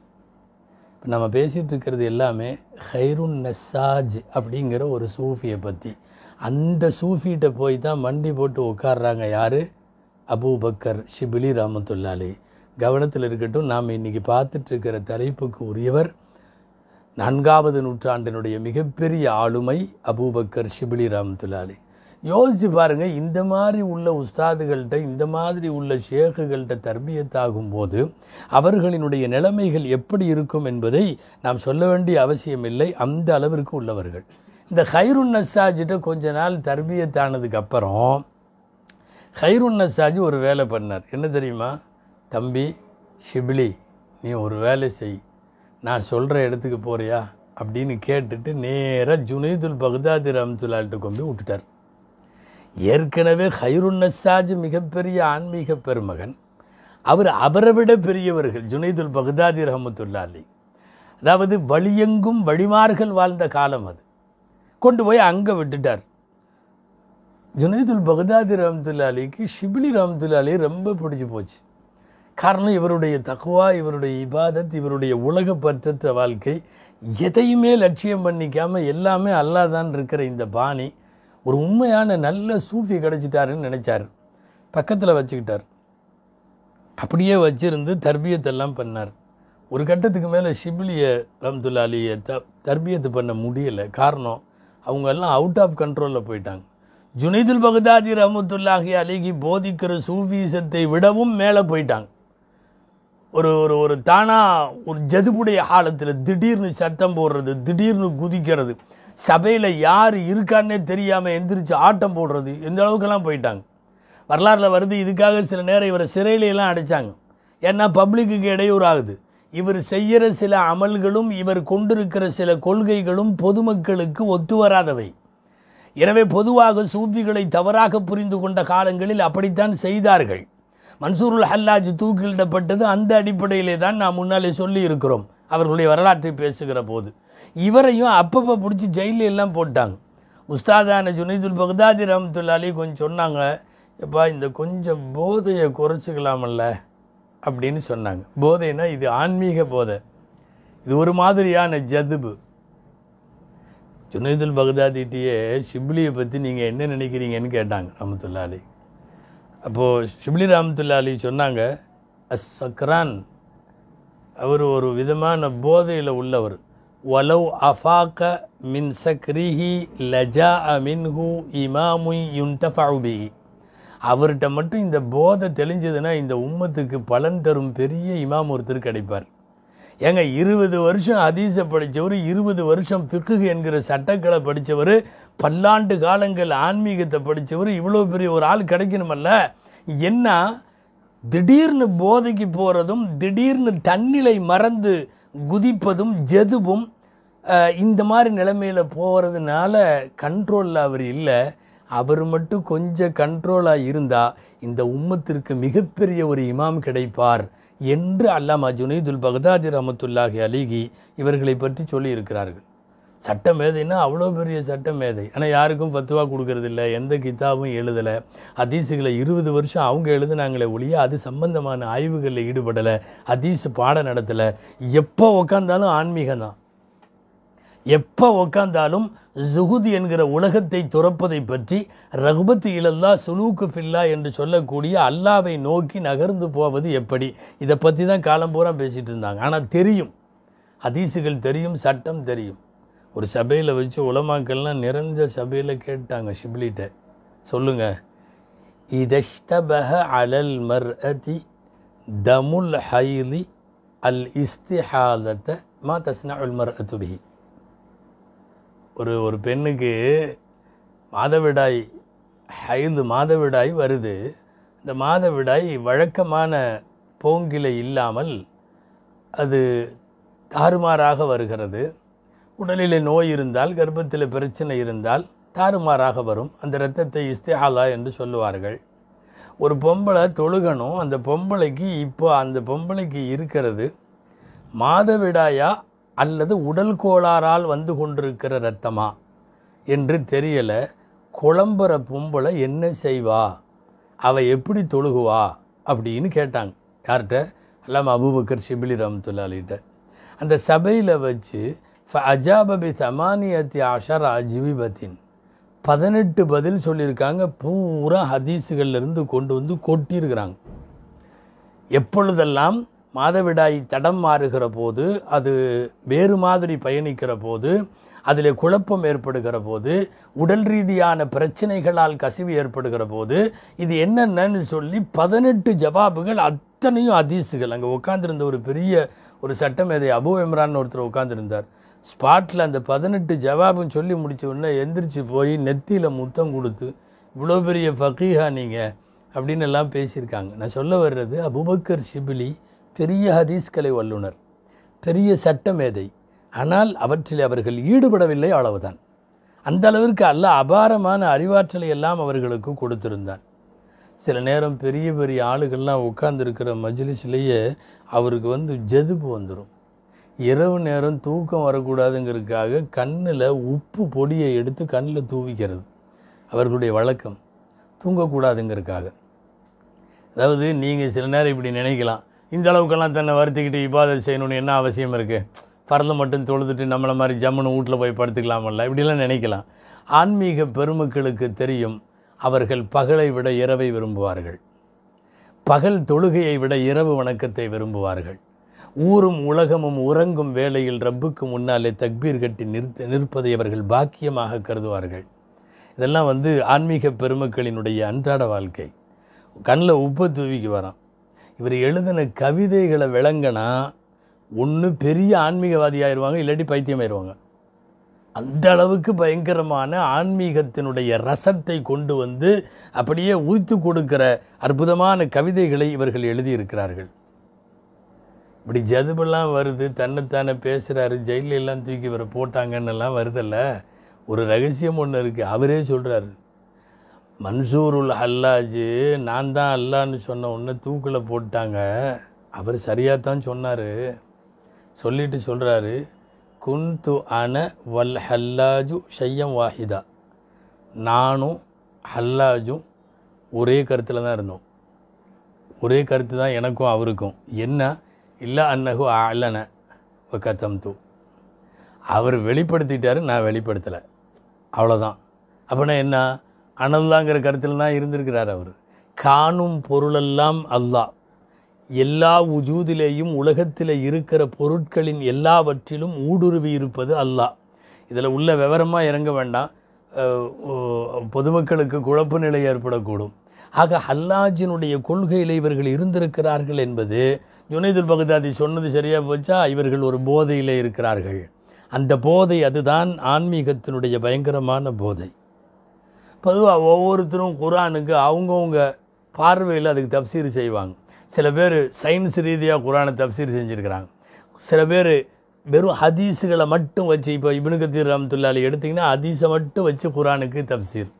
இப்போ நம்ம பேசிகிட்டு இருக்கிறது எல்லாமே ஹைருன் நெசாஜ் அப்படிங்கிற ஒரு சூஃபியை பற்றி அந்த சூஃபிகிட்ட போய் தான் மண்டி போட்டு உட்கார்றாங்க யார்? அபூபக்கர் ஷிபிலி ராமத்துல்லாலி கவனத்தில் இருக்கட்டும் நாம் இன்றைக்கி பார்த்துட்ருக்கிற தலைப்புக்கு உரியவர் நான்காவது நூற்றாண்டினுடைய மிகப்பெரிய ஆளுமை அபூபக்கர் ஷிபிலி ராமத்துல்லாலி யோசிச்சு பாருங்க இந்த மாதிரி உள்ள உஸ்தாதுகள்கிட்ட இந்த மாதிரி உள்ள ஷேக்குகள்கிட்ட தர்பியத்தாகும் போது அவர்களினுடைய நிலைமைகள் எப்படி இருக்கும் என்பதை நாம் சொல்ல வேண்டிய அவசியமில்லை அந்த அளவிற்கு உள்ளவர்கள். இந்த ஹைருன் நசாஜிட்ட கொஞ்ச நாள் தர்பியத்தானதுக்கு அப்புறம் ஹைருன் நசாஜ் ஒரு வேலை பண்ணார். என்ன தெரியுமா? தம்பி ஷிபிலி நீ ஒரு வேலை செய். நான் சொல்கிற இடத்துக்கு போறியா? அப்படின்னு கேட்டுட்டு நேராக ஜுனைதுல் பக்தாதி ரம்துல்லால்கிட்ட கொண்டு விட்டுட்டார். ஏற்கனவே ஹைருன் நசாஜ் மிகப்பெரிய ஆன்மீக பெருமகன். அவர் அவரை விட பெரியவர்கள். ஜுனைதுல் பகதாதி ரஹமத்துல்லா அலி. அதாவது வழியெங்கும் வழிமார்கள் வாழ்ந்த காலம் அது. கொண்டு போய் அங்கே விட்டுட்டார். ஜுனைதுல் பகதாதி ரஹமத்துல்லா அலிக்கு ஷிபிலி ரஹமத்துல்லா அலி ரொம்ப பிடிச்சி போச்சு. காரணம் இவருடைய தக்குவா இவருடைய இபாதத் இவருடைய உலக பற்றற்ற வாழ்க்கை எதையுமே லட்சியம் பண்ணிக்காமல் எல்லாமே அல்லாதான் இருக்கிற இந்த பாணி. ஒரு உண்மையான நல்ல சூஃபி கிடச்சிட்டாருன்னு நினச்சார். பக்கத்தில் வச்சுக்கிட்டார். அப்படியே வச்சிருந்து தர்பியத்தெல்லாம் பண்ணார். ஒரு கட்டத்துக்கு மேலே ஷிப்லியை ரம்துல்லா அலியை த தர்பியத்து பண்ண முடியலை. காரணம் அவங்க எல்லாம் அவுட் ஆஃப் கண்ட்ரோலில் போயிட்டாங்க. ஜுனைதுல் பகதாதி ரஹமத்துல்லாஹி அலிகி போதிக்கிற சூஃபீசத்தை விடவும் மேலே போயிட்டாங்க. ஒரு ஒரு ஒரு தானாக ஒரு ஜதுபுடைய ஆழத்தில் திடீர்னு சத்தம் போடுறது திடீர்னு குதிக்கிறது. சபையில் யார் இருக்கான்னே தெரியாமல் எந்திரிச்சு ஆட்டம் போடுறது. எந்த அளவுக்கெல்லாம் போயிட்டாங்க? வரலாறில் வருது இதுக்காக சில நேரம் இவரை சிறையிலையெல்லாம் அடைச்சாங்க. ஏன்னா பப்ளிக்குக்கு இடையூறு ஆகுது. இவர் செய்கிற சில அமல்களும் இவர் கொண்டிருக்கிற சில கொள்கைகளும் பொதுமக்களுக்கு ஒத்து வராதவை. எனவே பொதுவாக சூஃபிகளை தவறாக புரிந்து கொண்ட காலங்களில் அப்படித்தான் செய்தார்கள். மன்சூருல் ஹல்லாஜ் தூக்கிலிடப்பட்டது அந்த அடிப்படையிலே தான் நாம் முன்னாலே சொல்லி இருக்கிறோம் அவர்களுடைய வரலாற்றை பேசுகிற போது. இவரையும் அப்பப்போ பிடிச்சி ஜெயிலில் எல்லாம் போட்டாங்க. உஸ்தாதான ஜுனைதுல் பக்தாதி ரஹமத்துல்லாலி கொஞ்சம் சொன்னாங்க எப்பா இந்த கொஞ்சம் போதையை குறைச்சிக்கலாமல்ல அப்படின்னு சொன்னாங்க. போதைனா இது ஆன்மீக போதை. இது ஒரு மாதிரியான ஜதுபு. ஜுனைதுல் பக்தாதிட்டியே ஷிப்லியை பற்றி நீங்கள் என்ன நினைக்கிறீங்கன்னு கேட்டாங்க ரஹமத்துல்லா அலி அப்போது ஷிப்லி ரஹமத்துல்லா அலி சொன்னாங்க அஸ் சக்ரான் அவர் ஒரு விதமான போதையில் உள்ளவர். வலவ் அஃபாக்க மின் சக்ரிஹி லஜா மின்ஹு இமாமு யுன்டஃபி அவர்கிட்ட மட்டும் இந்த போதை தெளிஞ்சதுன்னா இந்த உம்மத்துக்கு பலன் தரும் பெரிய இமாம் ஒருத்தர் கிடைப்பார். ஏங்க இருபது வருஷம் அதீச படித்தவர் இருபது வருஷம் ஃபிக்கு என்கிற சட்டக்களை படித்தவர் பல்லாண்டு காலங்கள் ஆன்மீகத்தை படித்தவர் இவ்வளோ பெரிய ஒரு ஆள் கிடைக்கணுமல்ல? என்ன? திடீர்னு போதைக்கு போகிறதும் திடீர்னு தன்னிலை மறந்து குதிப்பதும் ஜெதுவும் இந்த மாதிரி நிலைமையில் போகிறதுனால கண்ட்ரோலில் அவர் இல்லை. அவர் மட்டும் கொஞ்சம் கண்ட்ரோலாக இருந்தால் இந்த உம்மத்திற்கு மிகப்பெரிய ஒரு இமாம் கிடைப்பார் என்று அல்லாமா ஜுனைதுல் பகதாதி ரமத்துல்லாஹி அலிகி இவர்களை பற்றி சொல்லியிருக்கிறார்கள். சட்ட மேதைன்னா அவ்வளோ பெரிய சட்ட மேதை ஆனால் யாருக்கும் பத்துவா கொடுக்கறது இல்லை எந்த கிதாபும் எழுதலை. அதீசுகளை இருபது வருஷம் அவங்க எழுதுனாங்களே ஒழிய அது சம்பந்தமான ஆய்வுகளில் ஈடுபடலை அதீசு பாடம் நடத்தலை. எப்போ உக்காந்தாலும் ஆன்மீகம் தான் எப்போ உக்காந்தாலும் ஜுகுத் என்கிற உலகத்தை துறப்பதை பற்றி ரகுபத்து இழல்லா சுலூக்கு ஃபில்லா என்று சொல்லக்கூடிய அல்லாவை நோக்கி நகர்ந்து போவது எப்படி? இதை பற்றி தான் காலம் பூரா பேசிகிட்டு இருந்தாங்க. ஆனால் தெரியும். அதீசுகள் தெரியும் சட்டம் தெரியும். ஒரு சபையில் வச்சு உலமாக்கள்லாம் நிறைஞ்ச சபையில் கேட்டாங்க ஷிப்லிட்ட. சொல்லுங்க. இதஷ்டபஹ அலல் மர் அதி தமுல் ஹைலி அல் இஸ்திஹாலத்தை மா தஸ்னா உல்மர் அத்துபிஹி ஒரு ஒரு பெண்ணுக்கு மாதவிடாய் ஹைது மாதவிடாய் வருது. இந்த மாதவிடாய் வழக்கமான போங்கிலை இல்லாமல் அது தாறுமாறாக வருகிறது. உடலில் நோய் இருந்தால் கர்ப்பத்தில் பிரச்சனை இருந்தால் தாறுமாறாக வரும். அந்த இரத்தத்தை இஸ்திஹாலா என்று சொல்லுவார்கள். ஒரு பொம்பளை தொழுகணும். அந்த பொம்பளைக்கு இப்போ அந்த பொம்பளைக்கு இருக்கிறது மாதவிடாயா அல்லது உடல் கோளாறால் வந்து கொண்டிருக்கிற இரத்தமா என்று தெரியலை. குழம்புற பொம்பளை என்ன செய்வா? அவள் எப்படி தொழுகுவா? அப்படின்னு கேட்டாங்க. யார்கிட்ட? அல்லாமல் அபூபக்கர் ஷிபிலி ரஹமத்துல்லாலிட்ட அந்த சபையில் வச்சு அஜாபபி தமானியத்தி அஷர் அஜிபிபத்தின் பதினெட்டு பதில் சொல்லியிருக்காங்க. பூரா ஹதீஸுகள்ல இருந்து கொண்டு வந்து கொட்டியிருக்கிறாங்க. எப்பொழுதெல்லாம் மாதவிடாய் தடம் மாறுகிற போது அது வேறு மாதிரி பயணிக்கிற போது அதில் குழப்பம் ஏற்படுகிற போது உடல் ரீதியான பிரச்சனைகளால் கசிவு ஏற்படுகிற போது இது என்னென்னு சொல்லி பதினெட்டு ஜவாபுகள் அத்தனையும் அதிசுகள் அங்கே உட்காந்துருந்த ஒரு பெரிய ஒரு சட்டமேதை அபு இம்ரான் ஒருத்தர் உட்காந்துருந்தார் ஸ்பாட்டில் அந்த பதினெட்டு ஜவாபும் சொல்லி முடித்த உடனே எந்திரிச்சு போய் நெத்தியில் முத்தம் கொடுத்து இவ்வளோ பெரிய ஃபக்கீஹா நீங்கள் அப்படின்னு எல்லாம் பேசியிருக்காங்க. நான் சொல்ல வர்றது அபுபக்கர் ஷிபிலி பெரிய ஹதீஸ்கலை வல்லுனர் பெரிய சட்டமேதை. ஆனால் அவற்றில் அவர்கள் ஈடுபடவில்லை அவ்வளவுதான் அந்த அளவிற்கு அல்ல அபாரமான அறிவாற்றலை எல்லாம் அவர்களுக்கு கொடுத்திருந்தான். சில நேரம் பெரிய பெரிய ஆளுகள்லாம் உட்கார்ந்துருக்கிற மஜ்லிஸ்லேயே அவருக்கு வந்து ஜெதுப்பு வந்துடும் இரவு நேரம் தூக்கம் வரக்கூடாதுங்கிறதுக்காக கண்ணில் உப்பு பொடியை எடுத்து கண்ணில் தூவிக்கிறது. அவர்களுடைய வழக்கம். தூங்கக்கூடாதுங்கிறதுக்காக. அதாவது நீங்கள் சில நேரம் இப்படி நினைக்கலாம். இந்த அளவுக்கெல்லாம் தன்னை வருத்திக்கிட்டு இப்பாதை செய்யணும்னு என்ன அவசியம் இருக்குது பறந்து மட்டும் தொழுதுட்டு நம்மளை மாதிரி ஜம்முன்னு வீட்டில் போய் படுத்துக்கலாமல்ல இப்படிலாம் நினைக்கலாம். ஆன்மீக பெருமக்களுக்கு தெரியும் அவர்கள் பகலை விட இரவை விரும்புவார்கள். பகல் தொழுகையை விட இரவு வணக்கத்தை விரும்புவார்கள். ஊரும் உலகமும் உறங்கும் வேளையில் ரப்புக்கு முன்னாலே தக்பீர் கட்டி நிறுத்த நிற்பதை அவர்கள் பாக்கியமாக கருதுவார்கள். இதெல்லாம் வந்து ஆன்மீக பெருமக்களினுடைய அன்றாட வாழ்க்கை. கண்ணில் உப்பு தூவிக்கு வரான். இவர் எழுதின கவிதைகளை விளங்கினா ஒன்று பெரிய ஆன்மீகவாதி ஆயிடுவாங்க இல்லாட்டி பைத்தியம் ஆயிடுவாங்க அந்த அளவுக்கு பயங்கரமான ஆன்மீகத்தினுடைய ரசத்தை கொண்டு வந்து அப்படியே ஊய்த்து கொடுக்கிற அற்புதமான கவிதைகளை இவர்கள் எழுதியிருக்கிறார்கள். இப்படி ஜதுபெல்லாம் வருது தன்னைத்தானே பேசுகிறாரு ஜெயிலெல்லாம் தூக்கி இவரை போட்டாங்கன்னெல்லாம் வருதில்ல வருதல்ல? ஒரு ரகசியம் ஒன்று இருக்குது அவரே சொல்கிறாரு மன்சூருல் ஹல்லாஜு நான் தான் அல்லான்னு சொன்ன உடனே தூக்கில் போட்டாங்க. அவர் சரியாக தான் சொன்னார். சொல்லிட்டு சொல்கிறாரு குந்து அன வல் ஹல்லாஜு ஷையம் வாஹிதா. நானும் ஹல்லாஜும் ஒரே கருத்தில் தான் இருந்தோம். ஒரே கருத்து தான் எனக்கும் அவருக்கும். என்ன? இல்லை அன்னகு அல்லன கத்தம் தூ அவர் வெளிப்படுத்திட்டாரு நான் வெளிப்படுத்தலை. அவ்வளோதான் அப்படின்னா என்ன? அனல்லாங்கிற கருத்தில் தான் இருந்திருக்கிறார் அவர். காணும் பொருளெல்லாம் அல்லாஹ். எல்லா உஜூதிலேயும் உலகத்தில் இருக்கிற பொருட்களின் எல்லாவற்றிலும் ஊடுருவி இருப்பது அல்லாஹ். இதில் உள்ள விவரமாக இறங்க வேண்டாம். பொதுமக்களுக்கு குழப்ப நிலை ஏற்படக்கூடும். ஆக ஹல்லாஜினுடைய கொள்கையில் இவர்கள் இருந்திருக்கிறார்கள் என்பது ஜுனைதுல் பகதாதி சொன்னது சரியாக போச்சா? இவர்கள் ஒரு போதையில் இருக்கிறார்கள். அந்த போதை அதுதான் ஆன்மீகத்தினுடைய பயங்கரமான போதை. பொதுவாக ஒவ்வொருத்தரும் குரானுக்கு அவங்கவுங்க பார்வையில் அதுக்கு தப்சீர் செய்வாங்க. சில பேர் சயின்ஸ் ரீதியாக குரானை தப்சீர் செஞ்சுருக்கிறாங்க. சில பேர் வெறும் ஹதீஸுகளை மட்டும் வச்சு இப்போ இபுனுகத்தீர் கத்தீர் எடுத்திங்கன்னா ஹதீஸை மட்டும் வச்சு குரானுக்கு தப்சீர்.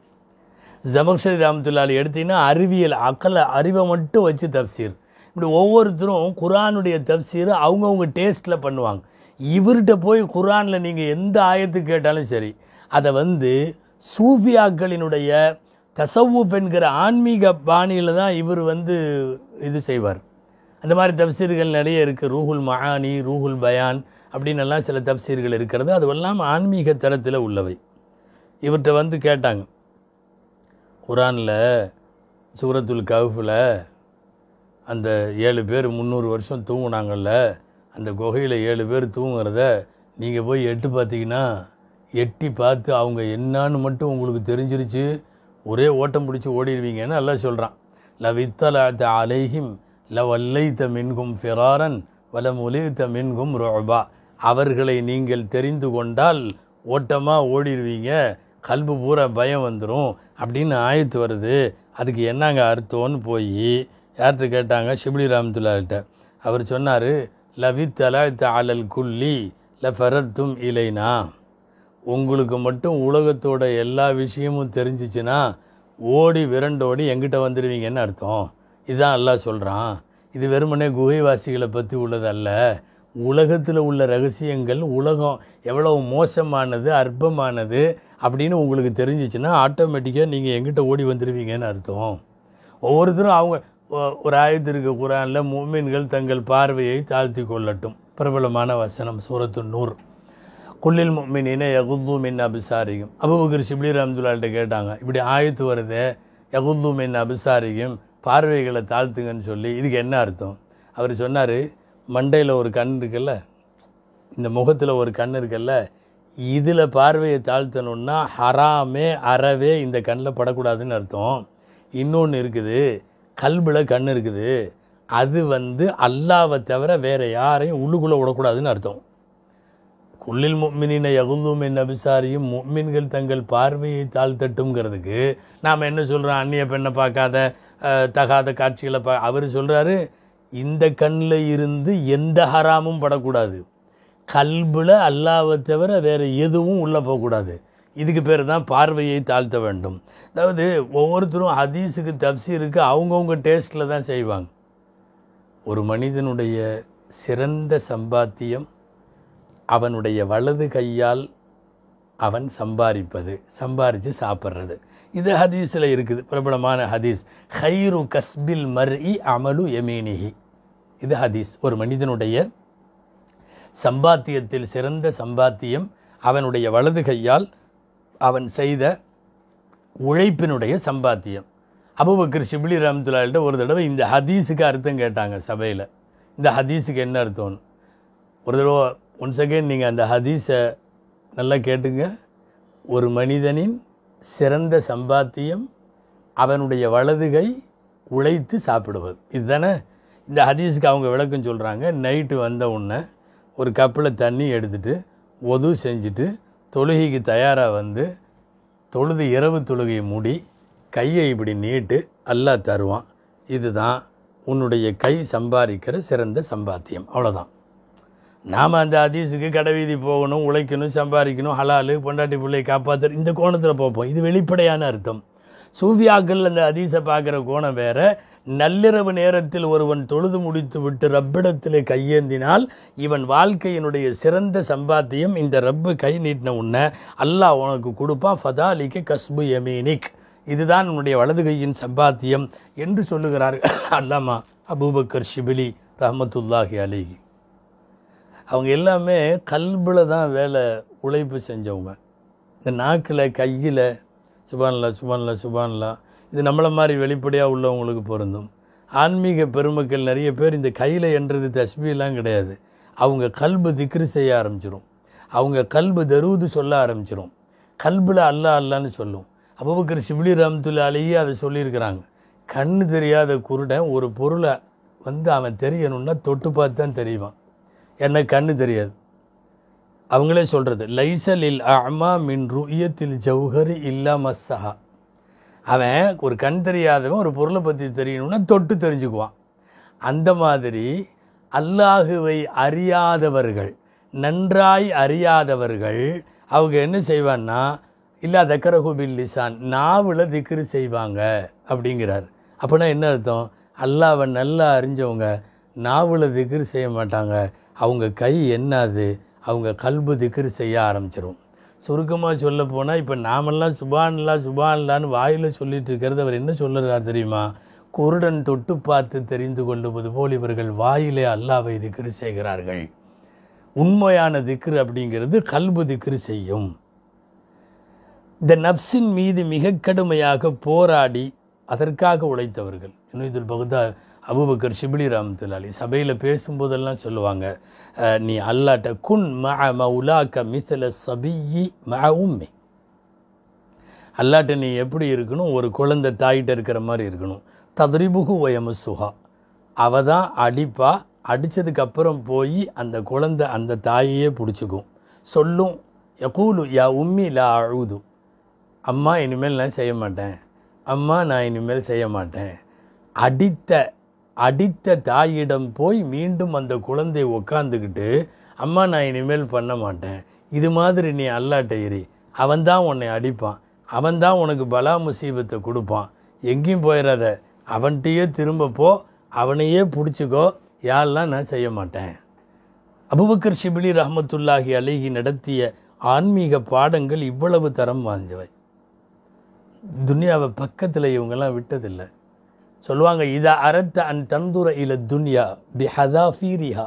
ஜமக்ஷரி ராமத்துல்லாலி எடுத்திங்கன்னா அறிவியல் அக்கலை அறிவை மட்டும் வச்சு தப்சீர். இப்படி ஒவ்வொருத்தரும் குரானுடைய தப்சீர் அவங்கவுங்க டேஸ்ட்டில் பண்ணுவாங்க. இவர்கிட்ட போய் குரானில் நீங்கள் எந்த ஆயத்து கேட்டாலும் சரி அதை வந்து சூஃபியாக்களினுடைய தசவுப் என்கிற ஆன்மீக பாணியில் தான் இவர் வந்து இது செய்வார். அந்த மாதிரி தப்சீர்கள் நிறைய இருக்குது ரூஹுல் மஹானி ரூஹுல் பயான் அப்படின்னு எல்லாம் சில தப்சீர்கள் இருக்கிறது. அதுவெல்லாம் ஆன்மீக தளத்தில் உள்ளவை. இவர்கிட்ட வந்து கேட்டாங்க குரானில் சூரத்துல் கவுஃபில் அந்த ஏழு பேர் முந்நூறு வருஷம் தூங்குனாங்கல்ல அந்த குகையில் ஏழு பேர் தூங்குறத நீங்கள் போய் எட்டு பார்த்தீங்கன்னா எட்டி பார்த்து அவங்க என்னான்னு மட்டும் உங்களுக்கு தெரிஞ்சிருச்சு. ஒரே ஓட்டம் பிடிச்சி ஓடிடுவீங்கன்னு எல்லாம் சொல்கிறான் ல வித்தலாத்த அலைஹிம் ல வல்லைத்த மின்கும் ஃபிராரன் வல முலித்த மின்கும் ரோபா அவர்களை நீங்கள் தெரிந்து கொண்டால் ஓட்டமாக ஓடிடுவீங்க கல்பு பூரா பயம் வந்துடும் அப்படின்னு ஆயத்து வருது. அதுக்கு என்னங்க அர்த்தம்னு போய் யார்கிட்ட கேட்டாங்க? ஷிபிலி ராமத்துல்லாட்ட அவர் சொன்னார் லவித் அலா தாலல் குல்லி ல ஃபரத்தும் இலைனா. உங்களுக்கு மட்டும் உலகத்தோட எல்லா விஷயமும் தெரிஞ்சிச்சுன்னா ஓடி விரண்டோடி எங்கிட்ட வந்துடுவீங்கன்னு அர்த்தம். இதுதான் எல்லாம் சொல்கிறான் இது வெறுமனே குகைவாசிகளை பற்றி உள்ளதல்ல. உலகத்தில் உள்ள ரகசியங்கள் உலகம் எவ்வளவு மோசமானது அற்பமானது அப்படின்னு உங்களுக்கு தெரிஞ்சிச்சுன்னா ஆட்டோமேட்டிக்காக நீங்கள் எங்கிட்ட ஓடி வந்துடுவீங்கன்னு அர்த்தம். ஒவ்வொருத்தரும் அவங்க ஒரு ஆயத்து இருக்க குரானில் மூமின்கள் தங்கள் பார்வையை தாழ்த்தி கொள்ளட்டும். பிரபலமான வசனம் சூரத்து நூறு குள்ளில் முமினின யகுத்து மின் அபிசாரியும் அபுபக்கர் சிப்லி ரஹமத்துல்லாட்ட கேட்டாங்க இப்படி ஆயத்து வருதே யகுந்து மின் அபிசாரியும் பார்வைகளை தாழ்த்துங்கன்னு சொல்லி இதுக்கு என்ன அர்த்தம்? அவர் சொன்னார் மண்டையில் ஒரு கண் இருக்குல்ல இந்த முகத்தில் ஒரு கண் இருக்குல்ல இதில் பார்வையை தாழ்த்தணுன்னா ஹராமே அறவே இந்த கண்ணில் படக்கூடாதுன்னு அர்த்தம். இன்னொன்று இருக்குது கல்பில் கண் இருக்குது. அது வந்து அல்லாவை தவிர வேறு யாரையும் உள்ளுக்குள்ளே விடக்கூடாதுன்னு அர்த்தம். குள்ளில் முக்மினின எகுந்தும் என் அபிசாரியும் முக்மின்கள் தங்கள் பார்வையை தாழ்த்தட்டுங்கிறதுக்கு நாம் என்ன சொல்கிறோம் அந்நிய பெண்ணை பார்க்காத தகாத காட்சிகளை பா அவர் சொல்கிறாரு இந்த கண்ணில் இருந்து எந்த ஹராமும் படக்கூடாது. கல்பில் அல்லாவை தவிர வேறு எதுவும் உள்ளே போகக்கூடாது. இதுக்கு பேர் தான் பார்வையை தாழ்த்த வேண்டும். அதாவது ஒவ்வொருத்தரும் ஹதீஸுக்கு தப்சீருக்கு அவங்கவுங்க டேஸ்ட்டில் தான் செய்வாங்க. ஒரு மனிதனுடைய சிறந்த சம்பாத்தியம் அவனுடைய வலது கையால் அவன் சம்பாதிப்பது சம்பாரித்து சாப்பிட்றது. இது ஹதீஸில் இருக்குது பிரபலமான ஹதீஸ். ஹைரு கஸ்பில் மர் இ அமலு எமீனிஹி இது ஹதீஸ். ஒரு மனிதனுடைய சம்பாத்தியத்தில் சிறந்த சம்பாத்தியம் அவனுடைய வலது கையால் அவன் செய்த உழைப்பினுடைய சம்பாத்தியம். அபுபக்கர் சிபிலி ரஹமத்துல்லாட்ட ஒரு தடவை இந்த ஹதீஸுக்கு அர்த்தம் கேட்டாங்க சபையில். இந்த ஹதீஸுக்கு என்ன அர்த்தம்னு? ஒரு தடவை ஒன் செகண்ட் நீங்கள் அந்த ஹதீஸை நல்லா கேட்டுங்க. ஒரு மனிதனின் சிறந்த சம்பாத்தியம் அவனுடைய வலதுகை உழைத்து சாப்பிடுவது. இதுதானே? இந்த ஹதீஸுக்கு அவங்க விளக்கம் சொல்கிறாங்க நைட்டு வந்த உடனே ஒரு கப்பில் தண்ணி எடுத்துகிட்டு ஒது செஞ்சுட்டு தொழுகைக்கு தயாராக வந்து தொழுது இரவு தொழுகையை மூடி கையை இப்படி நீட்டு அல்லா தருவான். இதுதான் உன்னுடைய கை சம்பாதிக்கிற சிறந்த சம்பாத்தியம். அவ்வளோதான் நாம் அந்த ஹதீஸுக்கு கடைவீதி போகணும் உழைக்கணும் சம்பாதிக்கணும் ஹலாலு பொண்டாட்டி பிள்ளையை காப்பாற்று இந்த கோணத்தில் பார்ப்போம் இது வெளிப்படையான அர்த்தம். சூஃபியாக்கள் அந்த ஹதீஸை பார்க்குற கோணம் வேற. நள்ளிரவு நேரத்தில் ஒருவன் தொழுது முடித்து விட்டு ரப்பிடத்திலே கையேந்தினால் இவன் வாழ்க்கையினுடைய சிறந்த சம்பாத்தியம் இந்த ரப்பு கை நீட்டின உன்னை அல்லாஹ் உனக்கு கொடுப்பான் ஃபதாலிக்கு கஸ்பு எமீனிக் இதுதான் உன்னுடைய வலது கையின் சம்பாத்தியம் என்று சொல்லுகிறார்கள் அல்லாமா அபூபக்கர் ஷிபிலி ரஹமத்துல்லாஹி அலிஹி. அவங்க எல்லாமே கல்பில் தான் வேலை உழைப்பு செஞ்சவங்க. இந்த நாக்கில் கையில் சுபான்லா சுபான்லா சுபான்லா இது நம்மளை மாதிரி வெளிப்படையாக உள்ளவங்களுக்கு பொருந்தும். ஆன்மீக பெருமக்கள் நிறைய பேர் இந்த கையில் என்றது தஸ்பியெல்லாம் கிடையாது. அவங்க கல்பு திக்ரு செய்ய ஆரம்பிச்சிடும் அவங்க கல்பு தருவது சொல்ல ஆரம்பிச்சிடும் கல்பில் அல்லா அல்லான்னு சொல்லும். அபுபக்கர் சிபிலி ரஹமத்துல்லா அதை சொல்லியிருக்கிறாங்க. கண்ணு தெரியாத குருடன் ஒரு பொருளை வந்து அவன் தெரியணும்னா தொட்டு பார்த்து தான் தெரியுவான் என்ன கண்ணு தெரியாது. அவங்களே சொல்கிறது லைசலில் அமா மின் ருயத்தில் ஜவுஹரி இல்லா மஸ்ஸஹா. அவன் ஒரு கண் தெரியாதவன் ஒரு பொருளை பற்றி தெரியணும்னா தொட்டு தெரிஞ்சுக்குவான். அந்த மாதிரி அல்லாஹுவை அறியாதவர்கள் நன்றாய் அறியாதவர்கள் அவங்க என்ன செய்வான்னா இல்லை தக்கரஹூபில் லிசான் நாவில் திக்ரு செய்வாங்க அப்படிங்கிறார். அப்படின்னா என்ன அர்த்தம்? அல்லாவை நல்லா அறிஞ்சவங்க நாவில் திக்ரு செய்ய மாட்டாங்க. அவங்க கை என்னது? அவங்க கல்பு திக்ரு செய்ய ஆரம்பிச்சிடும் சுருக்கமாக சொல்ல போனால் இப்போ நாமெல்லாம் சுபான்லா சுபான்லான்னு வாயில் சொல்லிட்டு இருக்கிறது அவர் என்ன சொல்லுறார் தெரியுமா? குருடன் தொட்டு பார்த்து தெரிந்து கொள்ளுவது போல் இவர்கள் வாயிலே அல்லாவை திக்ரு செய்கிறார்கள். உண்மையான திக்ரு அப்படிங்கிறது கல்பு திக்ரு செய்யும். இந்த நப்சின் மீது மிக கடுமையாக போராடி அதற்காக உழைத்தவர்கள். ஜுனைதுல் பகுதா அபுபக்கர் ஷிபிலி ராமத்துலாலி சபையில் பேசும்போதெல்லாம் சொல்லுவாங்க நீ அல்லாட்ட குன் ம மவுலாக்க மிசல சபியி ம உம்மி. அல்லாட்ட நீ எப்படி இருக்கணும்? ஒரு குழந்தை தாயிட்ட இருக்கிற மாதிரி இருக்கணும். தத்ரிபுகு வயமு சுகா அவ தான் அடிப்பா அடித்ததுக்கப்புறம் போய் அந்த குழந்தை அந்த தாயையே பிடிச்சிக்கும். சொல்லும் யகூலு யா உம்மி லா அழுது அம்மா இனிமேல் நான் செய்ய மாட்டேன். அம்மா நான் இனிமேல் செய்ய மாட்டேன். அடித்த அடித்த தாயிடம் போய் மீண்டும் அந்த குழந்தை உக்காந்துக்கிட்டு அம்மா நான் இனிமேல் பண்ண மாட்டேன். இது மாதிரி நீ அல்லாட்ட எரி அவன்தான் உன்னை அடிப்பான். அவன்தான் உனக்கு பலா முசீபத்தை கொடுப்பான். எங்கேயும் போயிடாத அவன்கிட்டயே திரும்ப போ. அவனையே பிடிச்சிக்கோ. யாரெல்லாம் நான் செய்ய மாட்டேன். அபுபக்கர் ஷிபிலி ரஹமத்துல்லாஹி அலிஹி நடத்திய ஆன்மீக பாடங்கள் இவ்வளவு தரம் வாய்ந்தவை. துனியாவை பக்கத்தில் இவங்கெல்லாம் விட்டதில்லை. சொல்லுவாங்க இதா அரத்த அன் தந்துர இல துன்யா பி ஹதாஃபீரிஹா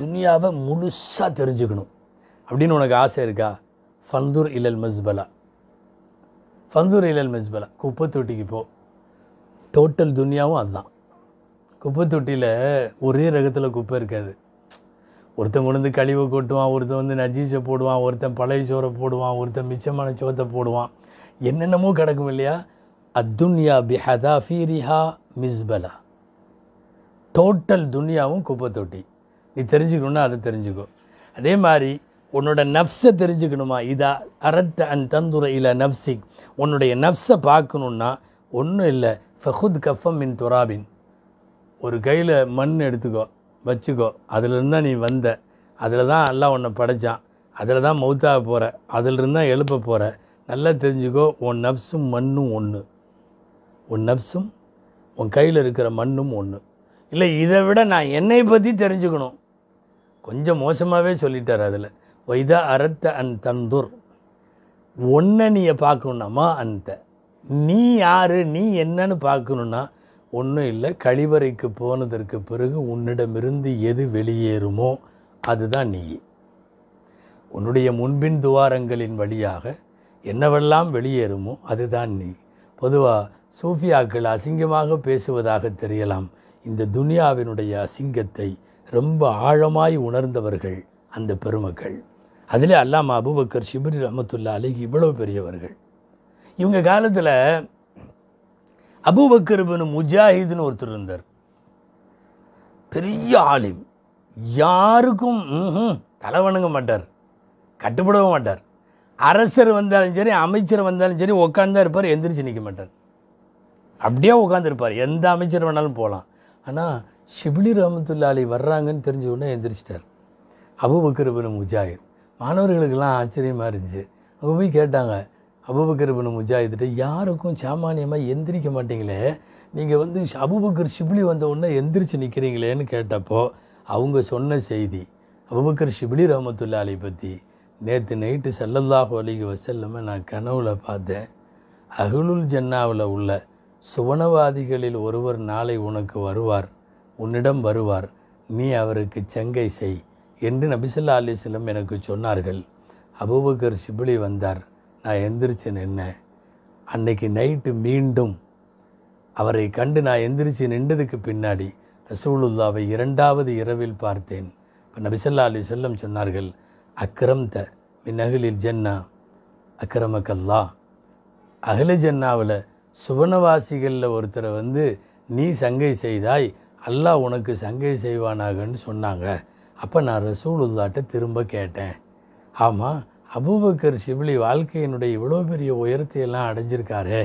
துனியாவை முழுசாக தெரிஞ்சுக்கணும். அப்படின்னு உனக்கு ஆசை இருக்கா? ஃபந்தூர் இலல் மஸ்பலா. ஃபந்தூர் இலல் மஸ்பலா. குப்பை தொட்டிக்கு போ. டோட்டல் துனியாவும் அதுதான் குப்பை தொட்டியில் ஒரே ரகத்தில் குப்பை இருக்காது. ஒருத்தன் கொண்டு வந்து கழிவை கொட்டுவான் ஒருத்தன் வந்து நஜீஸை போடுவான் ஒருத்தன் பழைய சோறை போடுவான் ஒருத்தன் மிச்சமான சோத்தை போடுவான். என்னென்னமோ கிடக்கும் இல்லையா? அத்துன்யா பிஹதா ஹதாஃபீரிஹா மிஸ்பலா. டோட்டல் துன்யாவும் குப்பை தொட்டி நீ தெரிஞ்சுக்கணுன்னா அதை தெரிஞ்சுக்கோ. அதே மாதிரி உன்னோட நஃப்ஸை தெரிஞ்சுக்கணுமா? இதா அரத்த அன் தந்துர இல நஃப்சிக் உன்னுடைய நஃப்ஸை பார்க்கணுன்னா ஒன்றும் இல்லை. ஃபஹுத் கஃபம் மின் துராபின். ஒரு கையில் மண் எடுத்துக்கோ வச்சுக்கோ. அதிலிருந்து தான் நீ வந்த. அதில் தான் எல்லாம் உன்னை படைச்சான். அதில் தான் மௌத்தாக போகிற அதிலிருந்து தான் எழுப்ப போகிற நல்லா தெரிஞ்சுக்கோ உன் நஃப்ஸும் மண்ணும் ஒன்று உன் நப்சும் உன் கையில் இருக்கிற மண்ணும் ஒன்று இல்லை இதை விட நான் என்னை பற்றி தெரிஞ்சுக்கணும். கொஞ்சம் மோசமாகவே சொல்லிட்டார் அதில். வைதா அறத்த அன் தந்தூர். ஒன்றை நீ பார்க்கணுன்னாமா அந்த நீ யார் நீ என்னன்னு பார்க்கணுன்னா ஒன்றும் இல்லை கழிவறைக்கு போனதற்கு பிறகு உன்னிடமிருந்து எது வெளியேறுமோ அதுதான் நீ. உன்னுடைய முன்பின் துவாரங்களின் வழியாக என்னவெல்லாம் வெளியேறுமோ அதுதான் நீ. பொதுவாக சூஃபியாக்கள் அசிங்கமாக பேசுவதாக தெரியலாம். இந்த துனியாவினுடைய அசிங்கத்தை ரொம்ப ஆழமாய் உணர்ந்தவர்கள் அந்த பெருமக்கள். அதிலே அல்லாமா அபுபக்கர் ஷிபிரி ரஹமத்துல்லா அலிஹி இவ்வளவு பெரியவர்கள். இவங்க காலத்தில் அபுபக்கர் பின் முஜாஹித்னு ஒருத்தர் இருந்தார். பெரிய ஆலிம். யாருக்கும் ம்ஹும், தலை வணங்க மாட்டார். கட்டுப்படவும் மாட்டார். அரசர் வந்தாலும் சரி அமைச்சர் வந்தாலும் சரி உட்காந்தா இருப்பார் எந்திரிச்சு நிற்க மாட்டார். அப்படியே உட்காந்துருப்பார் எந்த அமைச்சர் வேணாலும் போகலாம் ஆனால் ஷிபிலி ரஹமத்துல்லா அலி வர்றாங்கன்னு தெரிஞ்ச உடனே எந்திரிச்சிட்டார். அபுபக்கர் முஜாஹித். மாணவர்களுக்கெல்லாம் ஆச்சரியமாக இருந்துச்சு. அவங்க போய் கேட்டாங்க அபுபக்கர் முஜாஹித்திட்ட யாருக்கும் சாமானியமாக எந்திரிக்க மாட்டீங்களே? நீங்கள் வந்து அபுபக்கர் ஷிபிலி வந்த உடனே எந்திரிச்சு நிற்கிறீங்களேன்னு கேட்டப்போ அவங்க சொன்ன செய்தி அபுபக்கர் ஷிபிலி ரஹமத்துல்லா அலி பற்றி நேற்று நைட்டு ஸல்லல்லாஹு அலைஹி வஸல்லம நான் கனவுல பார்த்தேன். அகுலுல் ஜன்னாவில் உள்ள சுவனவாதிகளில் ஒருவர் நாளை உனக்கு வருவார் உன்னிடம் வருவார் நீ அவருக்கு செங்கை செய் என்று நபிசல்லா அலிஸ்லம் எனக்கு சொன்னார்கள். அபுபக்கர் சிபிலி வந்தார் நான் எந்திரிச்சு நின்னேன் அன்னைக்கு நைட்டு மீண்டும் அவரை கண்டு நான் எந்திரிச்சு நின்றதுக்கு பின்னாடி ரசூலுல்லாவை இரண்டாவது இரவில் பார்த்தேன். இப்போ நபிசல்லா அலி சொல்லம் சொன்னார்கள் அக்ரம் த மின் அகிலில் ஜன்னா அக்ரமக்கல்லா. அகில ஜன்னாவில் சுவனவாசிகளில் ஒருத்தரை வந்து நீ சங்கை செய்தாய் அல்லாஹ் உனக்கு சங்கை செய்வானாகன்னு சொன்னாங்க. அப்போ நான் ரசூலுல்லாட்ட திரும்ப கேட்டேன். ஆமாம் அபூபக்கர் சிபிலி வாழ்க்கையினுடைய இவ்வளோ பெரிய உயரத்தை எல்லாம் அடைஞ்சிருக்காரே.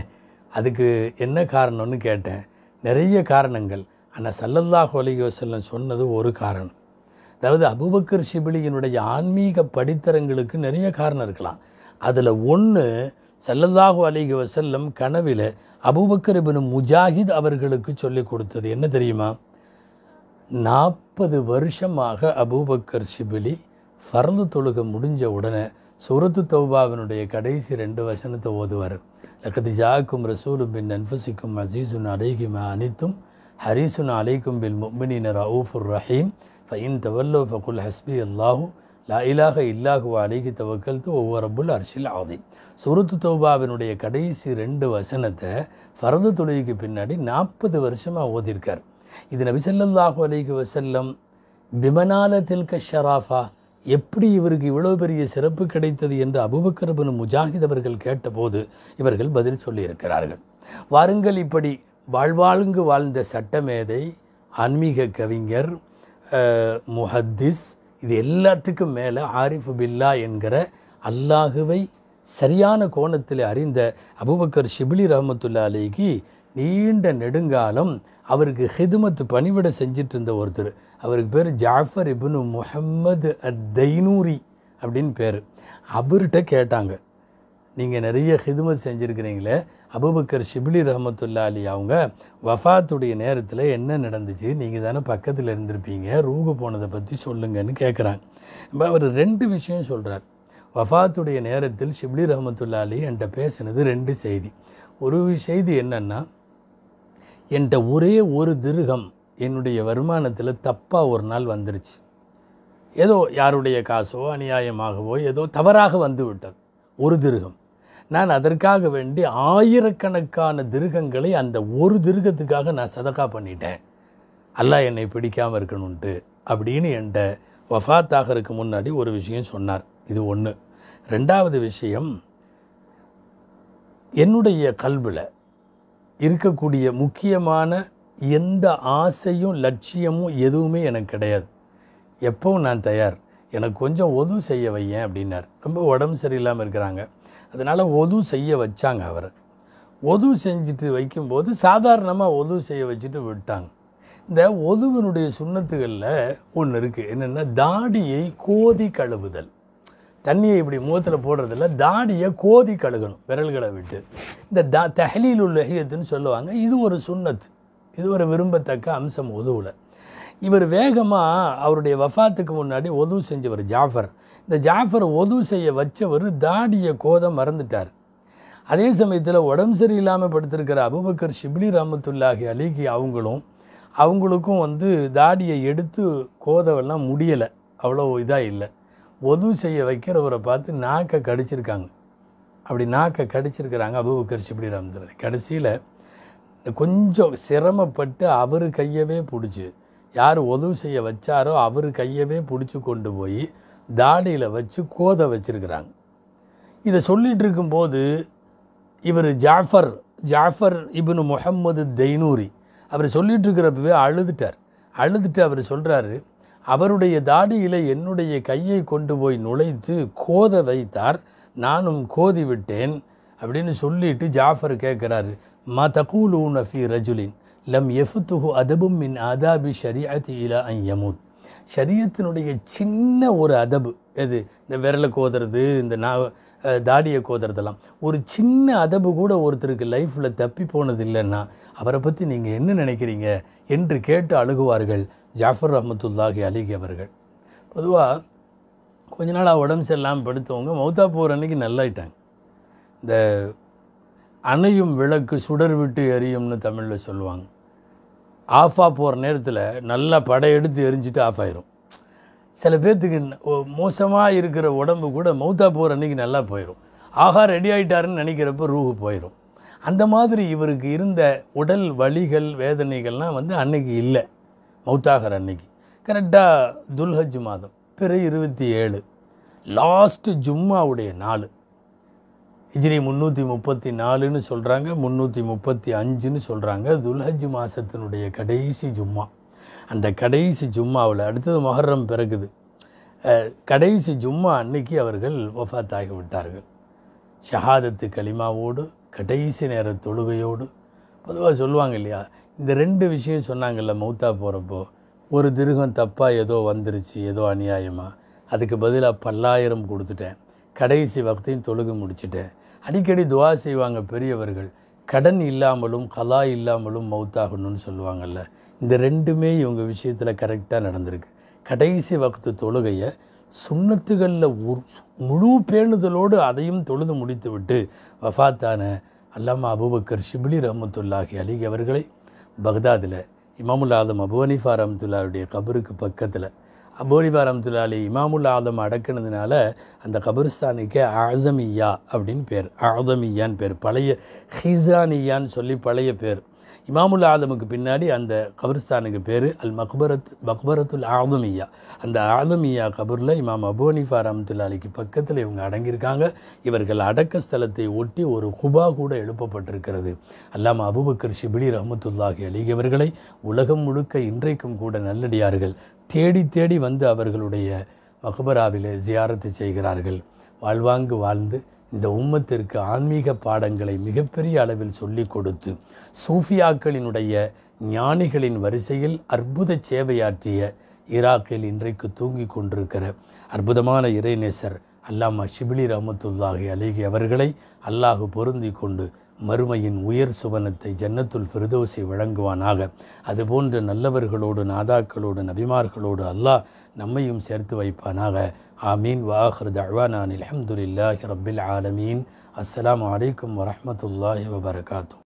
அதுக்கு என்ன காரணம்னு கேட்டேன். நிறைய காரணங்கள். ஆனால் சல்லல்லாஹ் அலைஹி சொன்னது ஒரு காரணம். அதாவது அபூபக்கர் ஷிபிலியினுடைய ஆன்மீக படித்தரங்களுக்கு நிறைய காரணம் இருக்கலாம். அதில் ஒன்று சல்லல்லாஹு அலைஹி வசல்லம் கனவில் அபுபக்கரபின் முஜாஹித் அவர்களுக்கு சொல்லிக் கொடுத்தது. என்ன தெரியுமா? நாற்பது வருஷமாக அபூபக்கர் ஷிபிலி ஃபர்ந்து தொழுக முடிஞ்ச உடனே சுரத்து தௌபாவினுடைய கடைசி ரெண்டு வசனத்தை ஓதுவார். லக்கத்து ஜாக்கும் ரசூலும் பின் அன்ஃபுசிக்கும் அசீசுன் அலைஹிம் அனித்தும் ஹரீசுன் அலைக்கும் பில் முக்மினின் ரவுஃபுர் ரஹீம். ஃபயின் தவல்லோ ஃபகுல் ஹஸ்பி அல்லாஹு லா இலாஹ இல்லாஹு அலிகி தவக்கல்து ஒவ்வொரு ரப்புல் அர்ஷில் ஆதீம் சுருத்து தௌபாவினுடைய கடைசி ரெண்டு வசனத்தை ஃபரது தொழுகைக்கு பின்னாடி நாற்பது வருஷமாக ஓதியிருக்கார் இது நபி ஸல்லல்லாஹு வசல்லம் பிமனால தில்க ஷராஃபா எப்படி இவருக்கு இவ்வளோ பெரிய சிறப்பு கிடைத்தது என்று அபுபக்கர் முஜாஹித் அவர்கள் கேட்டபோது இவர்கள் பதில் சொல்லியிருக்கிறார்கள். வாருங்கள் இப்படி வாழ்வாழ்ங்கு வாழ்ந்த சட்டமேதை ஆன்மீக கவிஞர் முஹத்திஸ் இது எல்லாத்துக்கும் மேலே ஆரிஃபு பில்லா என்கிற அல்லாஹுவை சரியான கோணத்தில் அறிந்த அபூபக்கர் ஷிபிலி ரஹமத்துல்லா அலிக்கு நீண்ட நெடுங்காலம் அவருக்கு ஹிதுமத் பணிவிட செஞ்சிட்டு இருந்த ஒருத்தர். அவருக்கு பேர் ஜாஃபர் இப்னு முஹம்மது அத் தைனூரி அப்படின்னு பேர். அவர்கிட்ட கேட்டாங்க நீங்கள் நிறைய ஹிதுமத் செஞ்சுருக்கிறீங்களே அபூபக்கர் ஷிபிலி ரஹமத்துல்லா அலி அவங்க வஃபாத்துடைய நேரத்தில் என்ன நடந்துச்சு? நீங்கள் தானே பக்கத்தில் இருந்திருப்பீங்க. ரூகு போனதை பற்றி சொல்லுங்கன்னு கேட்குறாங்க இப்போ அவர் ரெண்டு விஷயம் சொல்கிறார் வஃபாத்துடைய நேரத்தில் ஷிப்லி ரஹமத்துல்லா அலி என்கிட்ட பேசினது ரெண்டு செய்தி. ஒரு செய்தி என்னன்னா என்கிட்ட ஒரே ஒரு திருகம் என்னுடைய வருமானத்தில் தப்பாக ஒரு நாள் வந்துருச்சு. ஏதோ யாருடைய காசோ அநியாயமாகவோ ஏதோ தவறாக வந்து விட்டது. ஒரு திருகம். நான் அதற்காக வேண்டி ஆயிரக்கணக்கான திருகங்களை அந்த ஒரு திருகத்துக்காக நான் சதக்கா பண்ணிட்டேன். அல்லாஹ் என்னை பிடிக்காமல் இருக்கணும்ன்ட்டு அப்படின்னு என்கிட்ட வஃபாத் முன்னாடி ஒரு விஷயம் சொன்னார். இது ஒன்று ரெண்டாவது விஷயம் என்னுடைய கல்வில் இருக்கக்கூடிய முக்கியமான எந்த ஆசையும் லட்சியமும் எதுவுமே எனக்கு கிடையாது. எப்பவும் நான் தயார். எனக்கு கொஞ்சம் உதவு செய்ய வையேன் அப்படின்னார். ரொம்ப உடம்பு சரியில்லாமல் இருக்கிறாங்க. அதனால் உதவு செய்ய வச்சாங்க அவரை. உதவு செஞ்சுட்டு வைக்கும்போது சாதாரணமாக உதவு செய்ய வச்சுட்டு விட்டாங்க. இந்த ஒதுவனுடைய சுண்ணத்துகளில் ஒன்று இருக்குது என்னென்னா தாடியை கோதி கழுவுதல். தண்ணியை இப்படி முகத்தில் போடுறதில்ல தாடியை கோதி கழுகணும் விரல்களை விட்டு. இந்த தா தஹலீல் உள்ள ஹியத்துன்னு சொல்லுவாங்க. இது ஒரு சுண்ணத்து. இது ஒரு விரும்பத்தக்க அம்சம் ஒதுவில். இவர் வேகமாக அவருடைய வஃபாத்துக்கு முன்னாடி ஒது செஞ்சவர் ஜாஃபர். இந்த ஜாஃபர் ஒது செய்ய வச்சவர் தாடியை கோத மறந்துட்டார். அதே சமயத்தில் உடம்பு சரியில்லாமல் படுத்திருக்கிற அபுபக்கர் ஷிப்லி ரஹமத்துல்லாஹி அலிகி அவங்களும் அவங்களுக்கும் வந்து தாடியை எடுத்து கோதவெல்லாம் முடியலை. அவ்வளோ இதாக இல்லை. ஒது செய்ய வைக்கிறவரை பார்த்து நாக்கை கடிச்சிருக்காங்க. அப்படி நாக்கை கடிச்சிருக்கிறாங்க அபுபக்கர் ஷிப்லி ரஹமத்துல்லாஹி. கடைசியில் கொஞ்சம் சிரமப்பட்டு அவர் கையவே பிடிச்சி யார் உதவு செய்ய வச்சாரோ அவர் கையவே பிடிச்சி கொண்டு போய் தாடியில் வச்சு கோத வச்சிருக்கிறாங்க. இதை சொல்லிகிட்டு இருக்கும்போது இவர் Jafar Jafar ibn Muhammad Dainuri அவர் சொல்லிகிட்டு இருக்கிறப்பவே அழுதுட்டார். அழுதுட்டு அவர் சொல்கிறாரு அவருடைய தாடியில் என்னுடைய கையை கொண்டு போய் நுழைத்து கோத வைத்தார் நானும் கோதி விட்டேன் அப்படின்னு சொல்லிட்டு ஜாஃபர் கேட்குறாரு மா தகூலூன் ஃபி ரஜுலின் லம் எஃபுத்துஹு அதபும் மின் அதாபி ஷரியத்தி இலா அன் யமூத். சரியத்தினுடைய சின்ன ஒரு அதபு எது? இந்த விரலை கோதுறது இந்த நா தாடியை கோதுறதெல்லாம். ஒரு சின்ன அதபு கூட ஒருத்தருக்கு லைஃப்பில் தப்பி போனது இல்லைன்னா அவரை பற்றி நீங்கள் என்ன நினைக்கிறீங்க என்று கேட்டு அழுகுவார்கள் ஜாஃபர் ரஹமத்துல்லாஹி அலிகி அவர்கள். பொதுவாக கொஞ்ச நாளாக உடம்பு சரியில்லாமல் படுத்தவங்க மௌத்தா போகிற அன்னைக்கு நல்லாயிட்டாங்க. இந்த அணையும் விளக்கு சுடர் விட்டு எரியும்னு தமிழில் சொல்லுவாங்க. ஆஃபாக போகிற நேரத்தில் நல்லா படையெடுத்து எரிஞ்சிட்டு ஆஃப் ஆயிரும். சில பேர்த்துக்கு மோசமாக இருக்கிற உடம்பு கூட மௌத்தா போகிற அன்னைக்கு நல்லா போயிடும் ஆஹா ரெடி ஆகிட்டாருன்னு நினைக்கிறப்ப ரூஹு போயிடும் அந்த மாதிரி இவருக்கு இருந்த உடல் வலிகள் வேதனைகள்லாம் வந்து அன்னைக்கு இல்லை. மௌத்தாகிற அன்னைக்கு. கரெக்டாக துல்ஹஜ் மாதம் பிற இருபத்தி ஏழு லாஸ்ட்டு ஜும்மாவுடைய நாள். ஹிஜ்ரி முந்நூற்றி முப்பத்தி நாலுன்னு சொல்கிறாங்க முந்நூற்றி முப்பத்தி அஞ்சுன்னு சொல்கிறாங்க துல்ஹஜ் மாதத்தினுடைய கடைசி ஜும்மா. அந்த கடைசி ஜும்மாவில் அடுத்தது மொஹர்ரம் பிறகுது. கடைசி ஜும்மா அன்னைக்கு அவர்கள் வஃபாத்தாகி விட்டார்கள் ஷஹாதத்து களிமாவோடு கடைசி நேர தொழுகையோடு பொதுவாக சொல்லுவாங்க இல்லையா? இந்த ரெண்டு விஷயம் சொன்னாங்கல்ல மௌத்தா போகிறப்போ ஒரு திருகம் தப்பாக ஏதோ வந்துருச்சு ஏதோ அநியாயமாக அதுக்கு பதிலாக பல்லாயிரம் கொடுத்துட்டேன். கடைசி வக்தையும் தொழுகு முடிச்சுட்டேன். அடிக்கடி துவா செய்வாங்க பெரியவர்கள். கடன் இல்லாமலும் கலா இல்லாமலும் மௌத்தாகணும்னு சொல்லுவாங்கல்ல. இந்த ரெண்டுமே இவங்க விஷயத்தில் கரெக்டாக நடந்திருக்கு. கடைசி வகுத்து தொழுகையை சுண்ணத்துகளில் முழு பேணுதலோடு அதையும் தொழுது முடித்து விட்டு வஃபாத்தான அல்லாமா அபூபக்கர் ஷிபிலி ரஹமத்துல்லாஹி அலிக் அவர்களை பக்தாதில் இமாமுல் ஆதம் அபுவனிஃபா ரஹமத்துல்லாவுடைய கபருக்கு பக்கத்தில் அபு ஹனீஃபா அலி இமாமுல் ஆதம் அடக்குனதுனால அந்த கபரிஸ்தானுக்கு ஆசமியா அப்படின்னு பேர் ஆதமியான்னு பேர் பழைய ஹிசானியான்னு சொல்லி பழைய பேர். இமாமுல் ஆதமுக்கு பின்னாடி அந்த கபிரிஸ்தானுக்கு பேர் அல் மக்பரத் மக்பரத்துல் ஆதமியா. அந்த ஆதமியா கபூரில் இமாம் அபு ஹனீஃபா அலிக்கு பக்கத்தில் இவங்க அடங்கியிருக்காங்க. இவர்கள் அடக்க ஸ்தலத்தை ஒட்டி ஒரு குபா கூட எழுப்பப்பட்டிருக்கிறது. அல்லாம அபுபக்கர் ஷிபிலி ரஹமத்துல்லாஹி அலிகவர்களை உலகம் முழுக்க இன்றைக்கும் கூட நல்லடியார்கள். தேடி தேடி வந்து அவர்களுடைய மகபராவிலே ஜியாரத்து செய்கிறார்கள். வாழ்வாங்கு வாழ்ந்து இந்த உம்மத்திற்கு ஆன்மீக பாடங்களை மிகப்பெரிய அளவில் சொல்லிக் கொடுத்து சூஃபியாக்களினுடைய ஞானிகளின் வரிசையில் அற்புத சேவையாற்றிய ஈராக்கில் இன்றைக்கு தூங்கிக் கொண்டிருக்கிற அற்புதமான இறைநேசர் அல்லாமா ஷிபிலி ரஹமத்துல்லாஹி அலிகி அவர்களை அல்லாஹு பொருந்தி கொண்டு மறுமையின் உயர் சுவனத்தை ஜன்னத்துல் ஃபிர்தோஸை வழங்குவானாக. அதுபோன்ற நல்லவர்களோடு நாதாக்களோடு நபிமார்களோடு அல்லாஹ் நம்மையும் சேர்த்து வைப்பானாக ஆமீன் வாஹர் தழ்வானான் அலமதுல்லாஹி ரபில் ஆலமீன் அஸ்ஸலாமு அலைக்கும் வரஹ்மத்துல்லாஹி வபரகாத்து